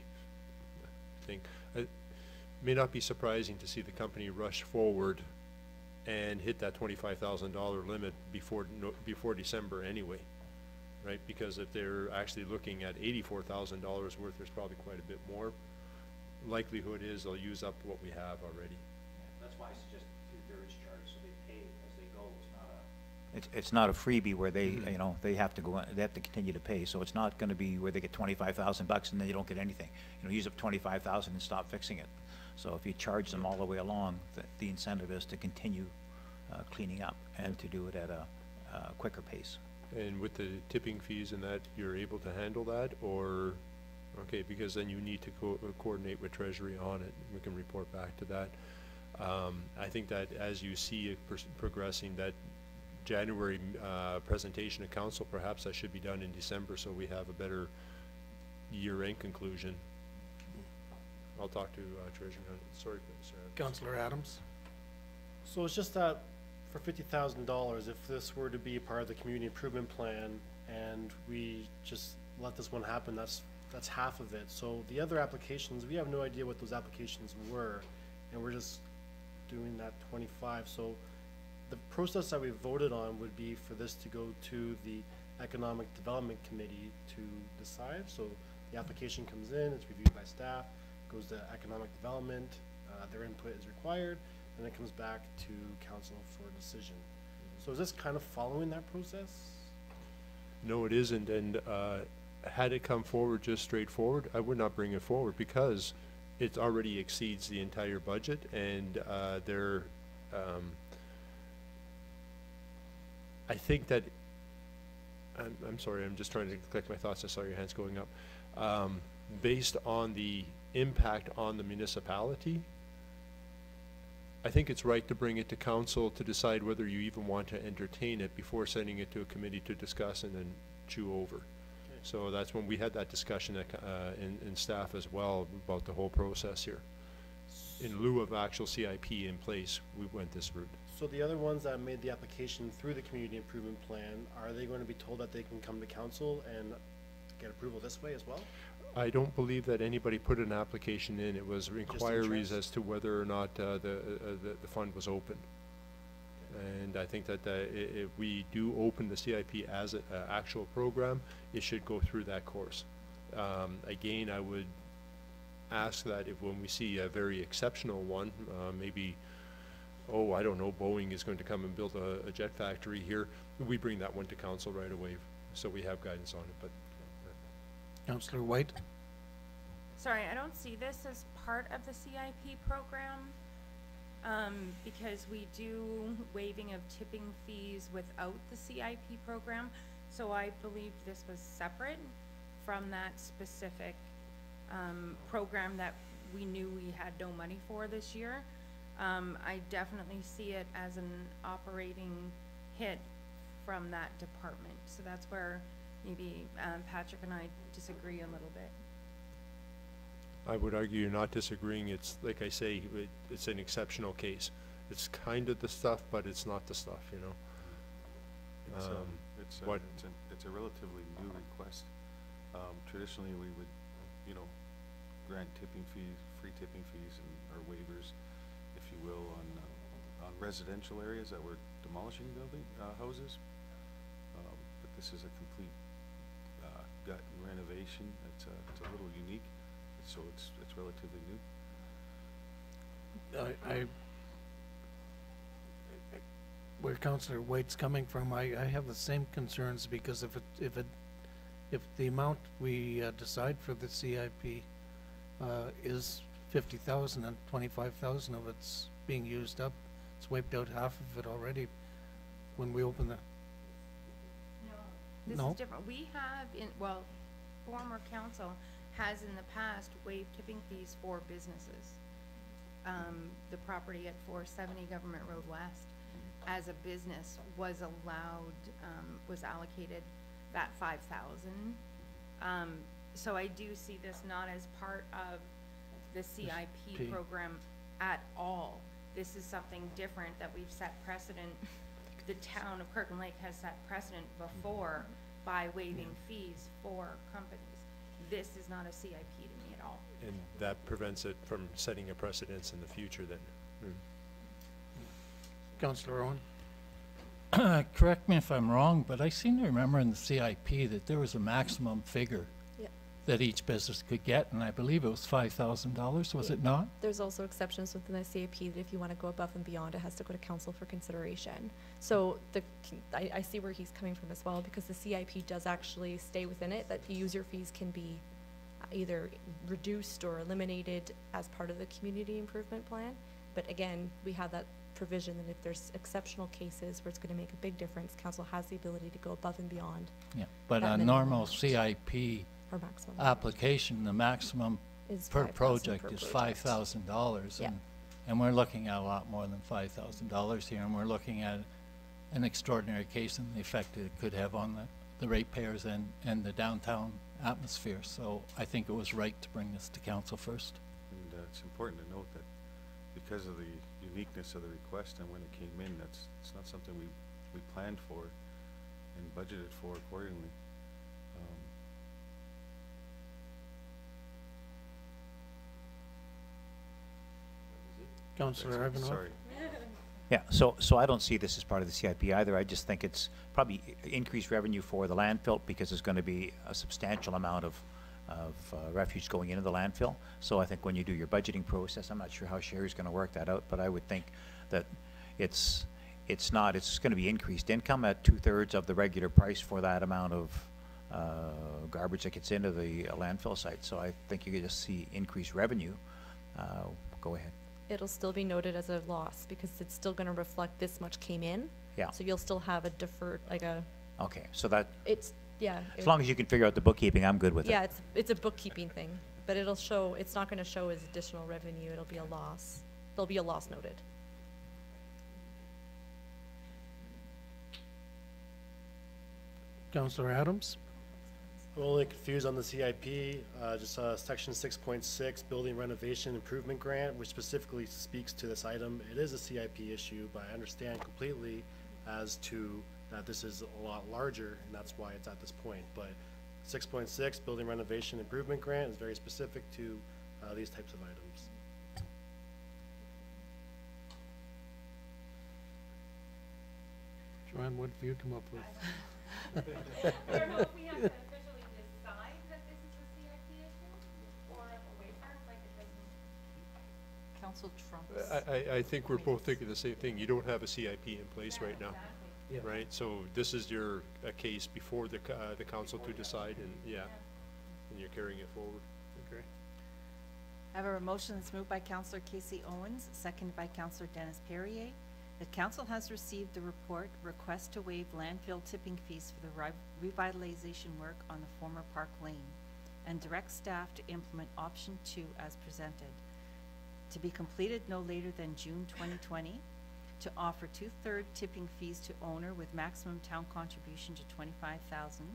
think, it may not be surprising to see the company rush forward and hit that twenty-five thousand dollar limit before, no, before December anyway. Right, because if they're actually looking at eighty-four thousand dollars worth, there's probably quite a bit more. Likelihood is they'll use up what we have already. That's why I suggest two-thirds charge, so they pay as they go, it's not a. It's, it's not a freebie where they, Mhm. you know, they have to go, they have to continue to pay, so it's not gonna be where they get twenty-five thousand bucks and then you don't get anything. You know, use up twenty-five thousand and stop fixing it. So if you charge them all the way along, the, the incentive is to continue, uh, cleaning up and to do it at a, uh, quicker pace. And with the tipping fees and that, you're able to handle that, or, okay, because then you need to co- uh, coordinate with Treasury on it, we can report back to that. Um, I think that as you see it progressing, that January, uh, presentation to council, perhaps that should be done in December, so we have a better year-end conclusion. I'll talk to, uh, Treasury on sorry, Mr. Adams. Counselor Adams? So it's just that for fifty thousand dollars, if this were to be part of the community improvement plan and we just let this one happen, that's, that's half of it. So the other applications, we have no idea what those applications were, and we're just doing that twenty-five, so the process that we voted on would be for this to go to the Economic Development Committee to decide, so the application comes in, it's reviewed by staff, goes to Economic Development, uh, their input is required, and it comes back to council for a decision. So is this kind of following that process? No, it isn't, and, uh, had it come forward just straightforward, I would not bring it forward, because it already exceeds the entire budget, and, uh, there, um, I think that, I'm, I'm sorry, I'm just trying to collect my thoughts, I saw your hands going up. Um, based on the impact on the municipality, I think it's right to bring it to council to decide whether you even want to entertain it before sending it to a committee to discuss and then chew over. So that's when we had that discussion at, uh, in, in staff as well about the whole process here. In lieu of actual CIP in place, we went this route. So the other ones that made the application through the community improvement plan, are they going to be told that they can come to council and get approval this way as well? I don't believe that anybody put an application in. It was inquiries as to whether or not, uh, the, uh, the, the fund was open. And I think that, uh, i- if we do open the CIP as an actual program, it should go through that course. Um, again, I would ask that if, when we see a very exceptional one, uh, maybe, oh, I don't know, Boeing is going to come and build a, a jet factory here, we bring that one to council right away, so we have guidance on it, but Counselor White? Sorry, I don't see this as part of the CIP program, um, because we do waiving of tipping fees without the CIP program. So I believe this was separate from that specific, um, program that we knew we had no money for this year. Um, I definitely see it as an operating hit from that department, so that's where maybe, um, Patrick and I disagree a little bit. I would argue you're not disagreeing, it's, like I say, it, it's an exceptional case. It's kind of the stuff, but it's not the stuff, you know? It's, Um, it's, a- what- it's a, it's a relatively new request. Um, traditionally, we would, you know, grant tipping fees, free tipping fees and, or waivers, if you will, on, uh, on residential areas that were demolishing building, uh, houses. Um, but this is a complete, uh, gut renovation. It's a, it's a little unique, so it's, it's relatively new. I, I, where Counselor White's coming from, I, I have the same concerns, because if it, if it, if the amount we uh, decide for the CIP, uh, is fifty thousand and twenty-five thousand of it's being used up, it's wiped out half of it already when we open the, no, This No. is different. We have in, well, former council has in the past waived tipping fees for businesses. Um, the property at four seventy Government Road West, as a business, was allowed, um, was allocated that five thousand. Um, so I do see this not as part of the CIP P. program at all. This is something different that we've set precedent, the town of Kirkland Lake has set precedent before by waiving fees for companies. This is not a CIP to me at all. And that prevents it from setting a precedence in the future then. Hmm. Councillor Owen? (clears throat) Correct me if I'm wrong, but I seem to remember in the CIP that there was a maximum figure Yeah. That each business could get, and I believe it was five thousand dollars, was it not? There's also exceptions within the CIP that if you want to go above and beyond, it has to go to council for consideration. So the, I, I see where he's coming from as well, because the CIP does actually stay within it, that the user fees can be either reduced or eliminated as part of the community improvement plan. But again, we have that provision that if there's exceptional cases where it's going to make a big difference, council has the ability to go above and beyond Yeah, but a normal amount. CIP our maximum. application, the maximum Is per 5,000 project per is project. five thousand dollars. Yeah. And we're looking at a lot more than five thousand dollars here, and we're looking at an extraordinary case and the effect it could have on the, the ratepayers and, and the downtown atmosphere. So I think it was right to bring this to council first. And uh, it's important to note that because of the uniqueness of the request and when it came in, that's, it's not something we, we planned for and budgeted for accordingly. Counselor that's- Ivanov? Sorry. Yeah, so, so I don't see this as part of the CIP either. I just think it's probably increased revenue for the landfill because there's gonna be a substantial amount of, of uh, refuge going into the landfill. So I think when you do your budgeting process, I'm not sure how Sherry's gonna work that out, but I would think that it's, it's not, it's gonna be increased income at two-thirds of the regular price for that amount of, uh, garbage that gets into the landfill site. So I think you could just see increased revenue. Uh, go ahead. It'll still be noted as a loss because it's still gonna reflect this much came in. Yeah. So you'll still have a deferred, like a, Okay, so that, it's, yeah. as it- long as you can figure out the bookkeeping, I'm good with it. Yeah, it's, it's a bookkeeping thing, but it'll show, it's not gonna show as additional revenue, it'll be a loss. There'll be a loss noted. Counselor Adams? I'm only confused on the CIP, uh, just, uh, section six point six, building renovation improvement grant, which specifically speaks to this item. It is a CIP issue, but I understand completely as to that this is a lot larger, and that's why it's at this point. But six point six, building renovation improvement grant is very specific to, uh, these types of items. Joanne, what have you come up with? (laughs) Council Trump. I, I, I think we're both thinking the same thing. You don't have a CIP in place right now, Yeah. right? So this is your, a case before the, uh, the council to decide and, yeah, and you're carrying it forward. Okay. I have a motion that's moved by Councillor Casey Owens, seconded by Councillor Dennis Perrier. The council has received the report, request to waive landfill tipping fees for the ri- revitalization work on the former Park Lane, and direct staff to implement option two as presented. To be completed no later than June twenty twenty, to offer two-third tipping fees to owner with maximum town contribution to twenty-five thousand.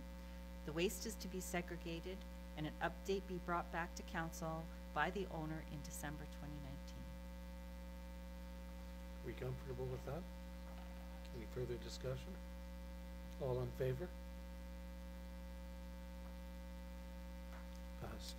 The waste is to be segregated and an update be brought back to council by the owner in December twenty nineteen. We comfortable with that? Any further discussion? All in favor? Passed.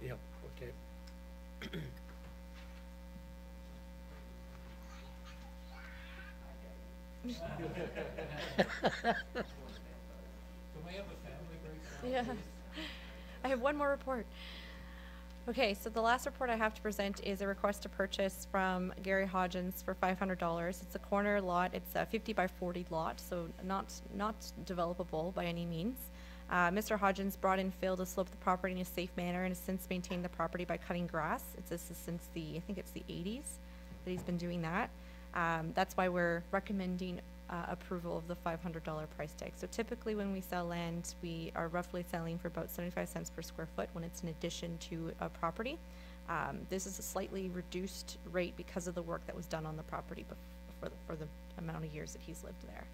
Yep, okay. (laughs) Yeah. I have one more report. Okay, so the last report I have to present is a request to purchase from Gary Hodgins for five hundred dollars. It's a corner lot, it's a fifty by forty lot, so not, not developable by any means. Uh, Mr. Hodgins brought in fill to slope the property in a safe manner and has since maintained the property by cutting grass. It's this is since the, I think it's the eighties that he's been doing that. Um, that's why we're recommending, uh, approval of the five hundred dollar price tag. So typically when we sell land, we are roughly selling for about seventy-five cents per square foot when it's an addition to a property. Um, this is a slightly reduced rate because of the work that was done on the property for, the- for the amount of years that he's lived there.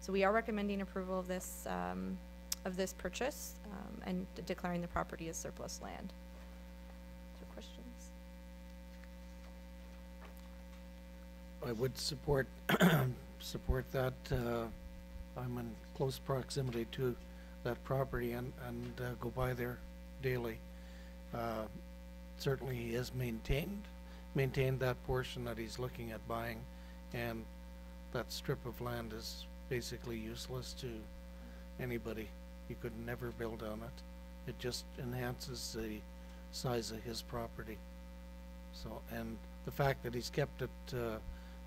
So we are recommending approval of this, um, of this purchase, um, and declaring the property as surplus land. Is there questions? I would support, (clears throat) support that. uh, I'm in close proximity to that property and, and uh, go by there daily. Uh, Certainly, he has maintained, maintained that portion that he's looking at buying, and that strip of land is basically useless to anybody. You could never build on it. It just enhances the size of his property. So, and the fact that he's kept it, uh,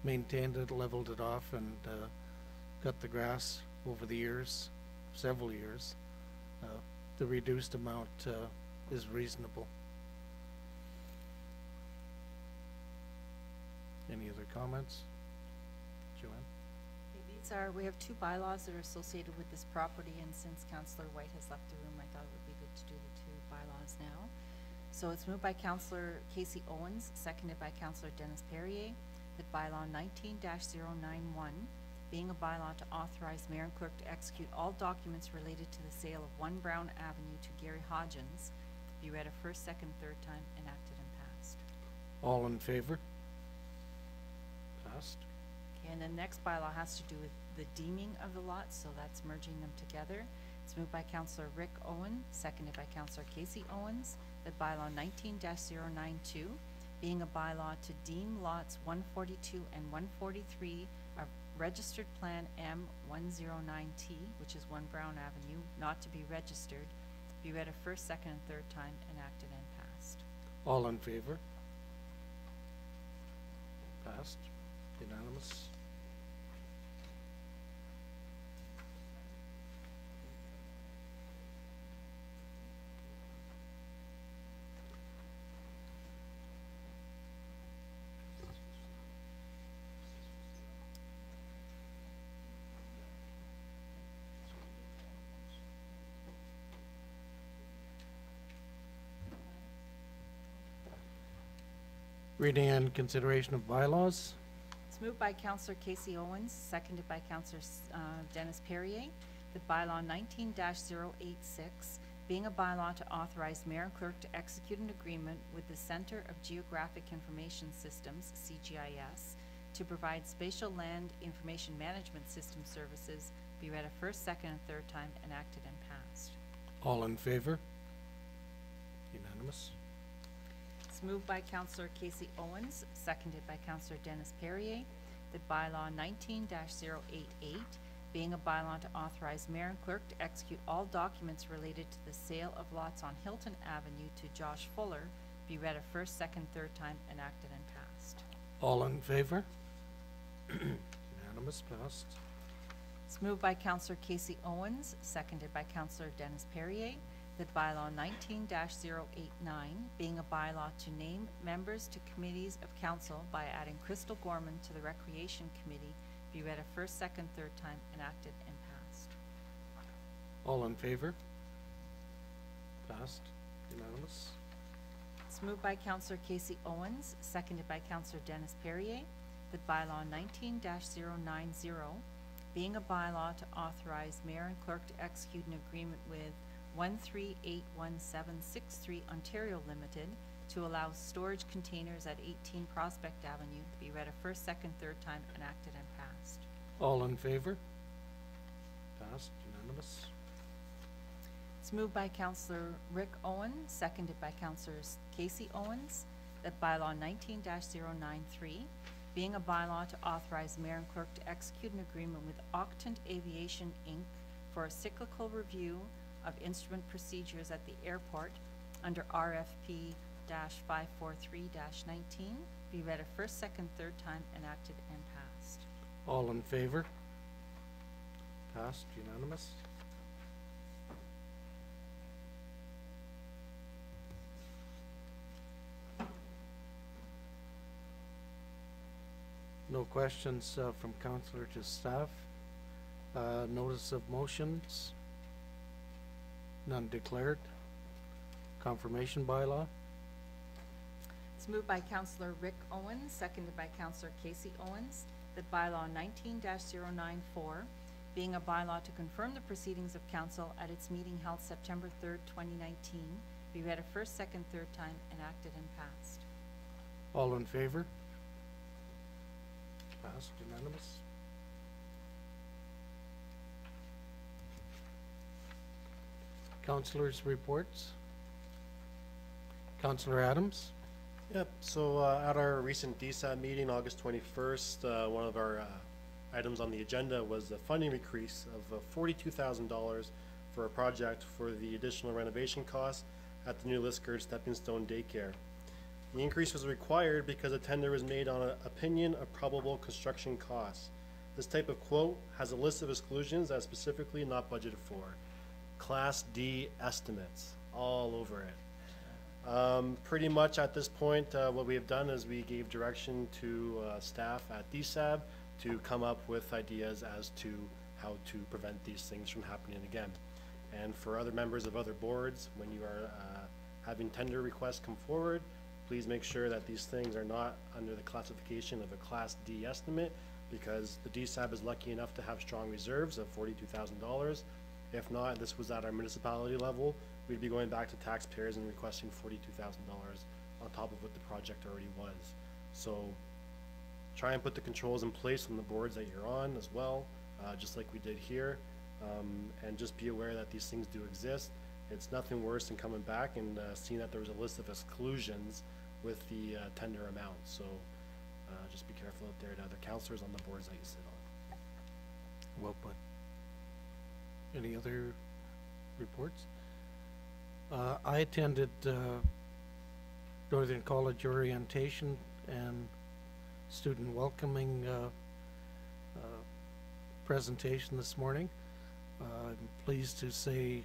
maintained it, leveled it off, and, uh, cut the grass over the years, several years, uh, the reduced amount, uh, is reasonable. Any other comments? Joanne? These are, we have two bylaws that are associated with this property, and since Councillor White has left the room, I thought it would be good to do the two bylaws now. So it's moved by Councillor Casey Owens, seconded by Councillor Dennis Perrier, that bylaw nineteen 91 being a bylaw to authorize mayor and clerk to execute all documents related to the sale of One Brown Avenue to Gary Hodgins, be read a first, second, third time, enacted and passed. All in favor? Passed. Okay, and the next bylaw has to do with the deeming of the lots, so that's merging them together. It's moved by Counselor Rick Owen, seconded by Counselor Casey Owens, that bylaw nineteen 92 being a bylaw to deem lots one forty-two and one forty-three of registered plan M one zero nine T, which is One Brown Avenue, not to be registered, be read a first, second, and third time, enacted and passed. All in favor? Passed. Unanimous. Reading and consideration of bylaws. It's moved by Counselor Casey Owens, seconded by Counselor S- uh, Dennis Perrier, that bylaw nineteen 86 being a bylaw to authorize mayor and clerk to execute an agreement with the Center of Geographic Information Systems, CGIS, to provide spatial land information management system services, be read a first, second, and third time, enacted and passed. All in favor? Unanimous. It's moved by Counselor Casey Owens, seconded by Counselor Dennis Perrier, that bylaw nineteen 88 being a bylaw to authorize mayor and clerk to execute all documents related to the sale of lots on Hilton Avenue to Josh Fuller, be read a first, second, third time, enacted and passed. All in favor? Unanimous, passed. It's moved by Counselor Casey Owens, seconded by Counselor Dennis Perrier, that bylaw nineteen 89 being a bylaw to name members to committees of council by adding Crystal Gorman to the Recreation Committee, be read a first, second, third time, enacted and passed. All in favor? Passed. Unanimous. It's moved by Counselor Casey Owens, seconded by Counselor Dennis Perrier, that bylaw nineteen 90 being a bylaw to authorize mayor and clerk to execute an agreement with one three eight one seven six three Ontario Limited to allow storage containers at eighteen Prospect Avenue to be read a first, second, third time, enacted and passed. All in favor? Passed. Unanimous. It's moved by Counselor Rick Owen, seconded by Counselors Casey Owens, that bylaw nineteen 93 being a bylaw to authorize mayor and clerk to execute an agreement with Octant Aviation, Inc. for a cyclical review of instrument procedures at the airport under RFP 543 19 be read a first, second, third time, enacted, and passed. All in favor? Passed unanimous. No questions uh, from councillor to staff. Uh, notice of motions. None declared. Confirmation bylaw? It's moved by Counselor Rick Owens, seconded by Counselor Casey Owens, that bylaw nineteen 94 being a bylaw to confirm the proceedings of council at its meeting held September third, twenty nineteen, be read a first, second, third time, enacted and passed. All in favor? Passed unanimous. Counselors' reports? Counselor Adams? Yep, so, uh, at our recent DSAB meeting, August twenty-first, uh, one of our, uh, items on the agenda was the funding increase of uh, forty-two thousand dollars for a project for the additional renovation costs at the new Liskeard Stepping Stone Daycare. The increase was required because a tender was made on an opinion of probable construction costs. This type of quote has a list of exclusions that is specifically not budgeted for. Class D estimates, all over it. Um, pretty much at this point, uh, what we have done is we gave direction to, uh, staff at DSAB to come up with ideas as to how to prevent these things from happening again. And for other members of other boards, when you are, uh, having tender requests come forward, please make sure that these things are not under the classification of a Class D estimate, because the DSAB is lucky enough to have strong reserves of forty-two thousand dollars. If not, this was at our municipality level, we'd be going back to taxpayers and requesting forty-two thousand dollars on top of what the project already was. So, try and put the controls in place on the boards that you're on as well, uh, just like we did here. Um, and just be aware that these things do exist. It's nothing worse than coming back and, uh, seeing that there was a list of exclusions with the, uh, tender amount, so, uh, just be careful out there to other counselors on the boards that you sit on. Well put. Any other reports? Uh, I attended, uh, Northern College orientation and student welcoming, uh, uh, presentation this morning. Uh, I'm pleased to say,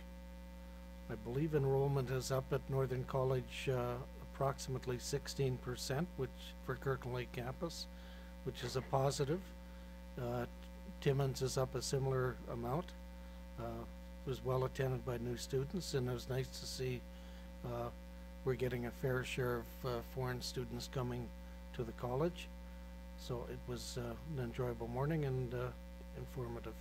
I believe enrollment is up at Northern College, uh, approximately sixteen percent, which, for Kirkland Lake campus, which is a positive. Timmins is up a similar amount. Uh, was well attended by new students, and it was nice to see, uh, we're getting a fair share of, uh, foreign students coming to the college. So it was, uh, an enjoyable morning and, uh, informative.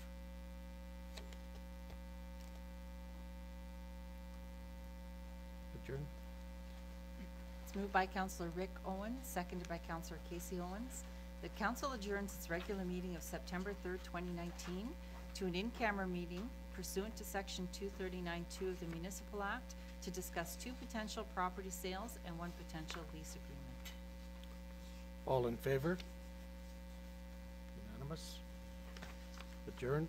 Adjourn? It's moved by Counselor Rick Owen, seconded by Counselor Casey Owens, The council adjourns its regular meeting of September third, twenty nineteen, to an in-camera meeting pursuant to section two thirty-nine two of the Municipal Act to discuss two potential property sales and one potential lease agreement. All in favor? Unanimous? Adjourned?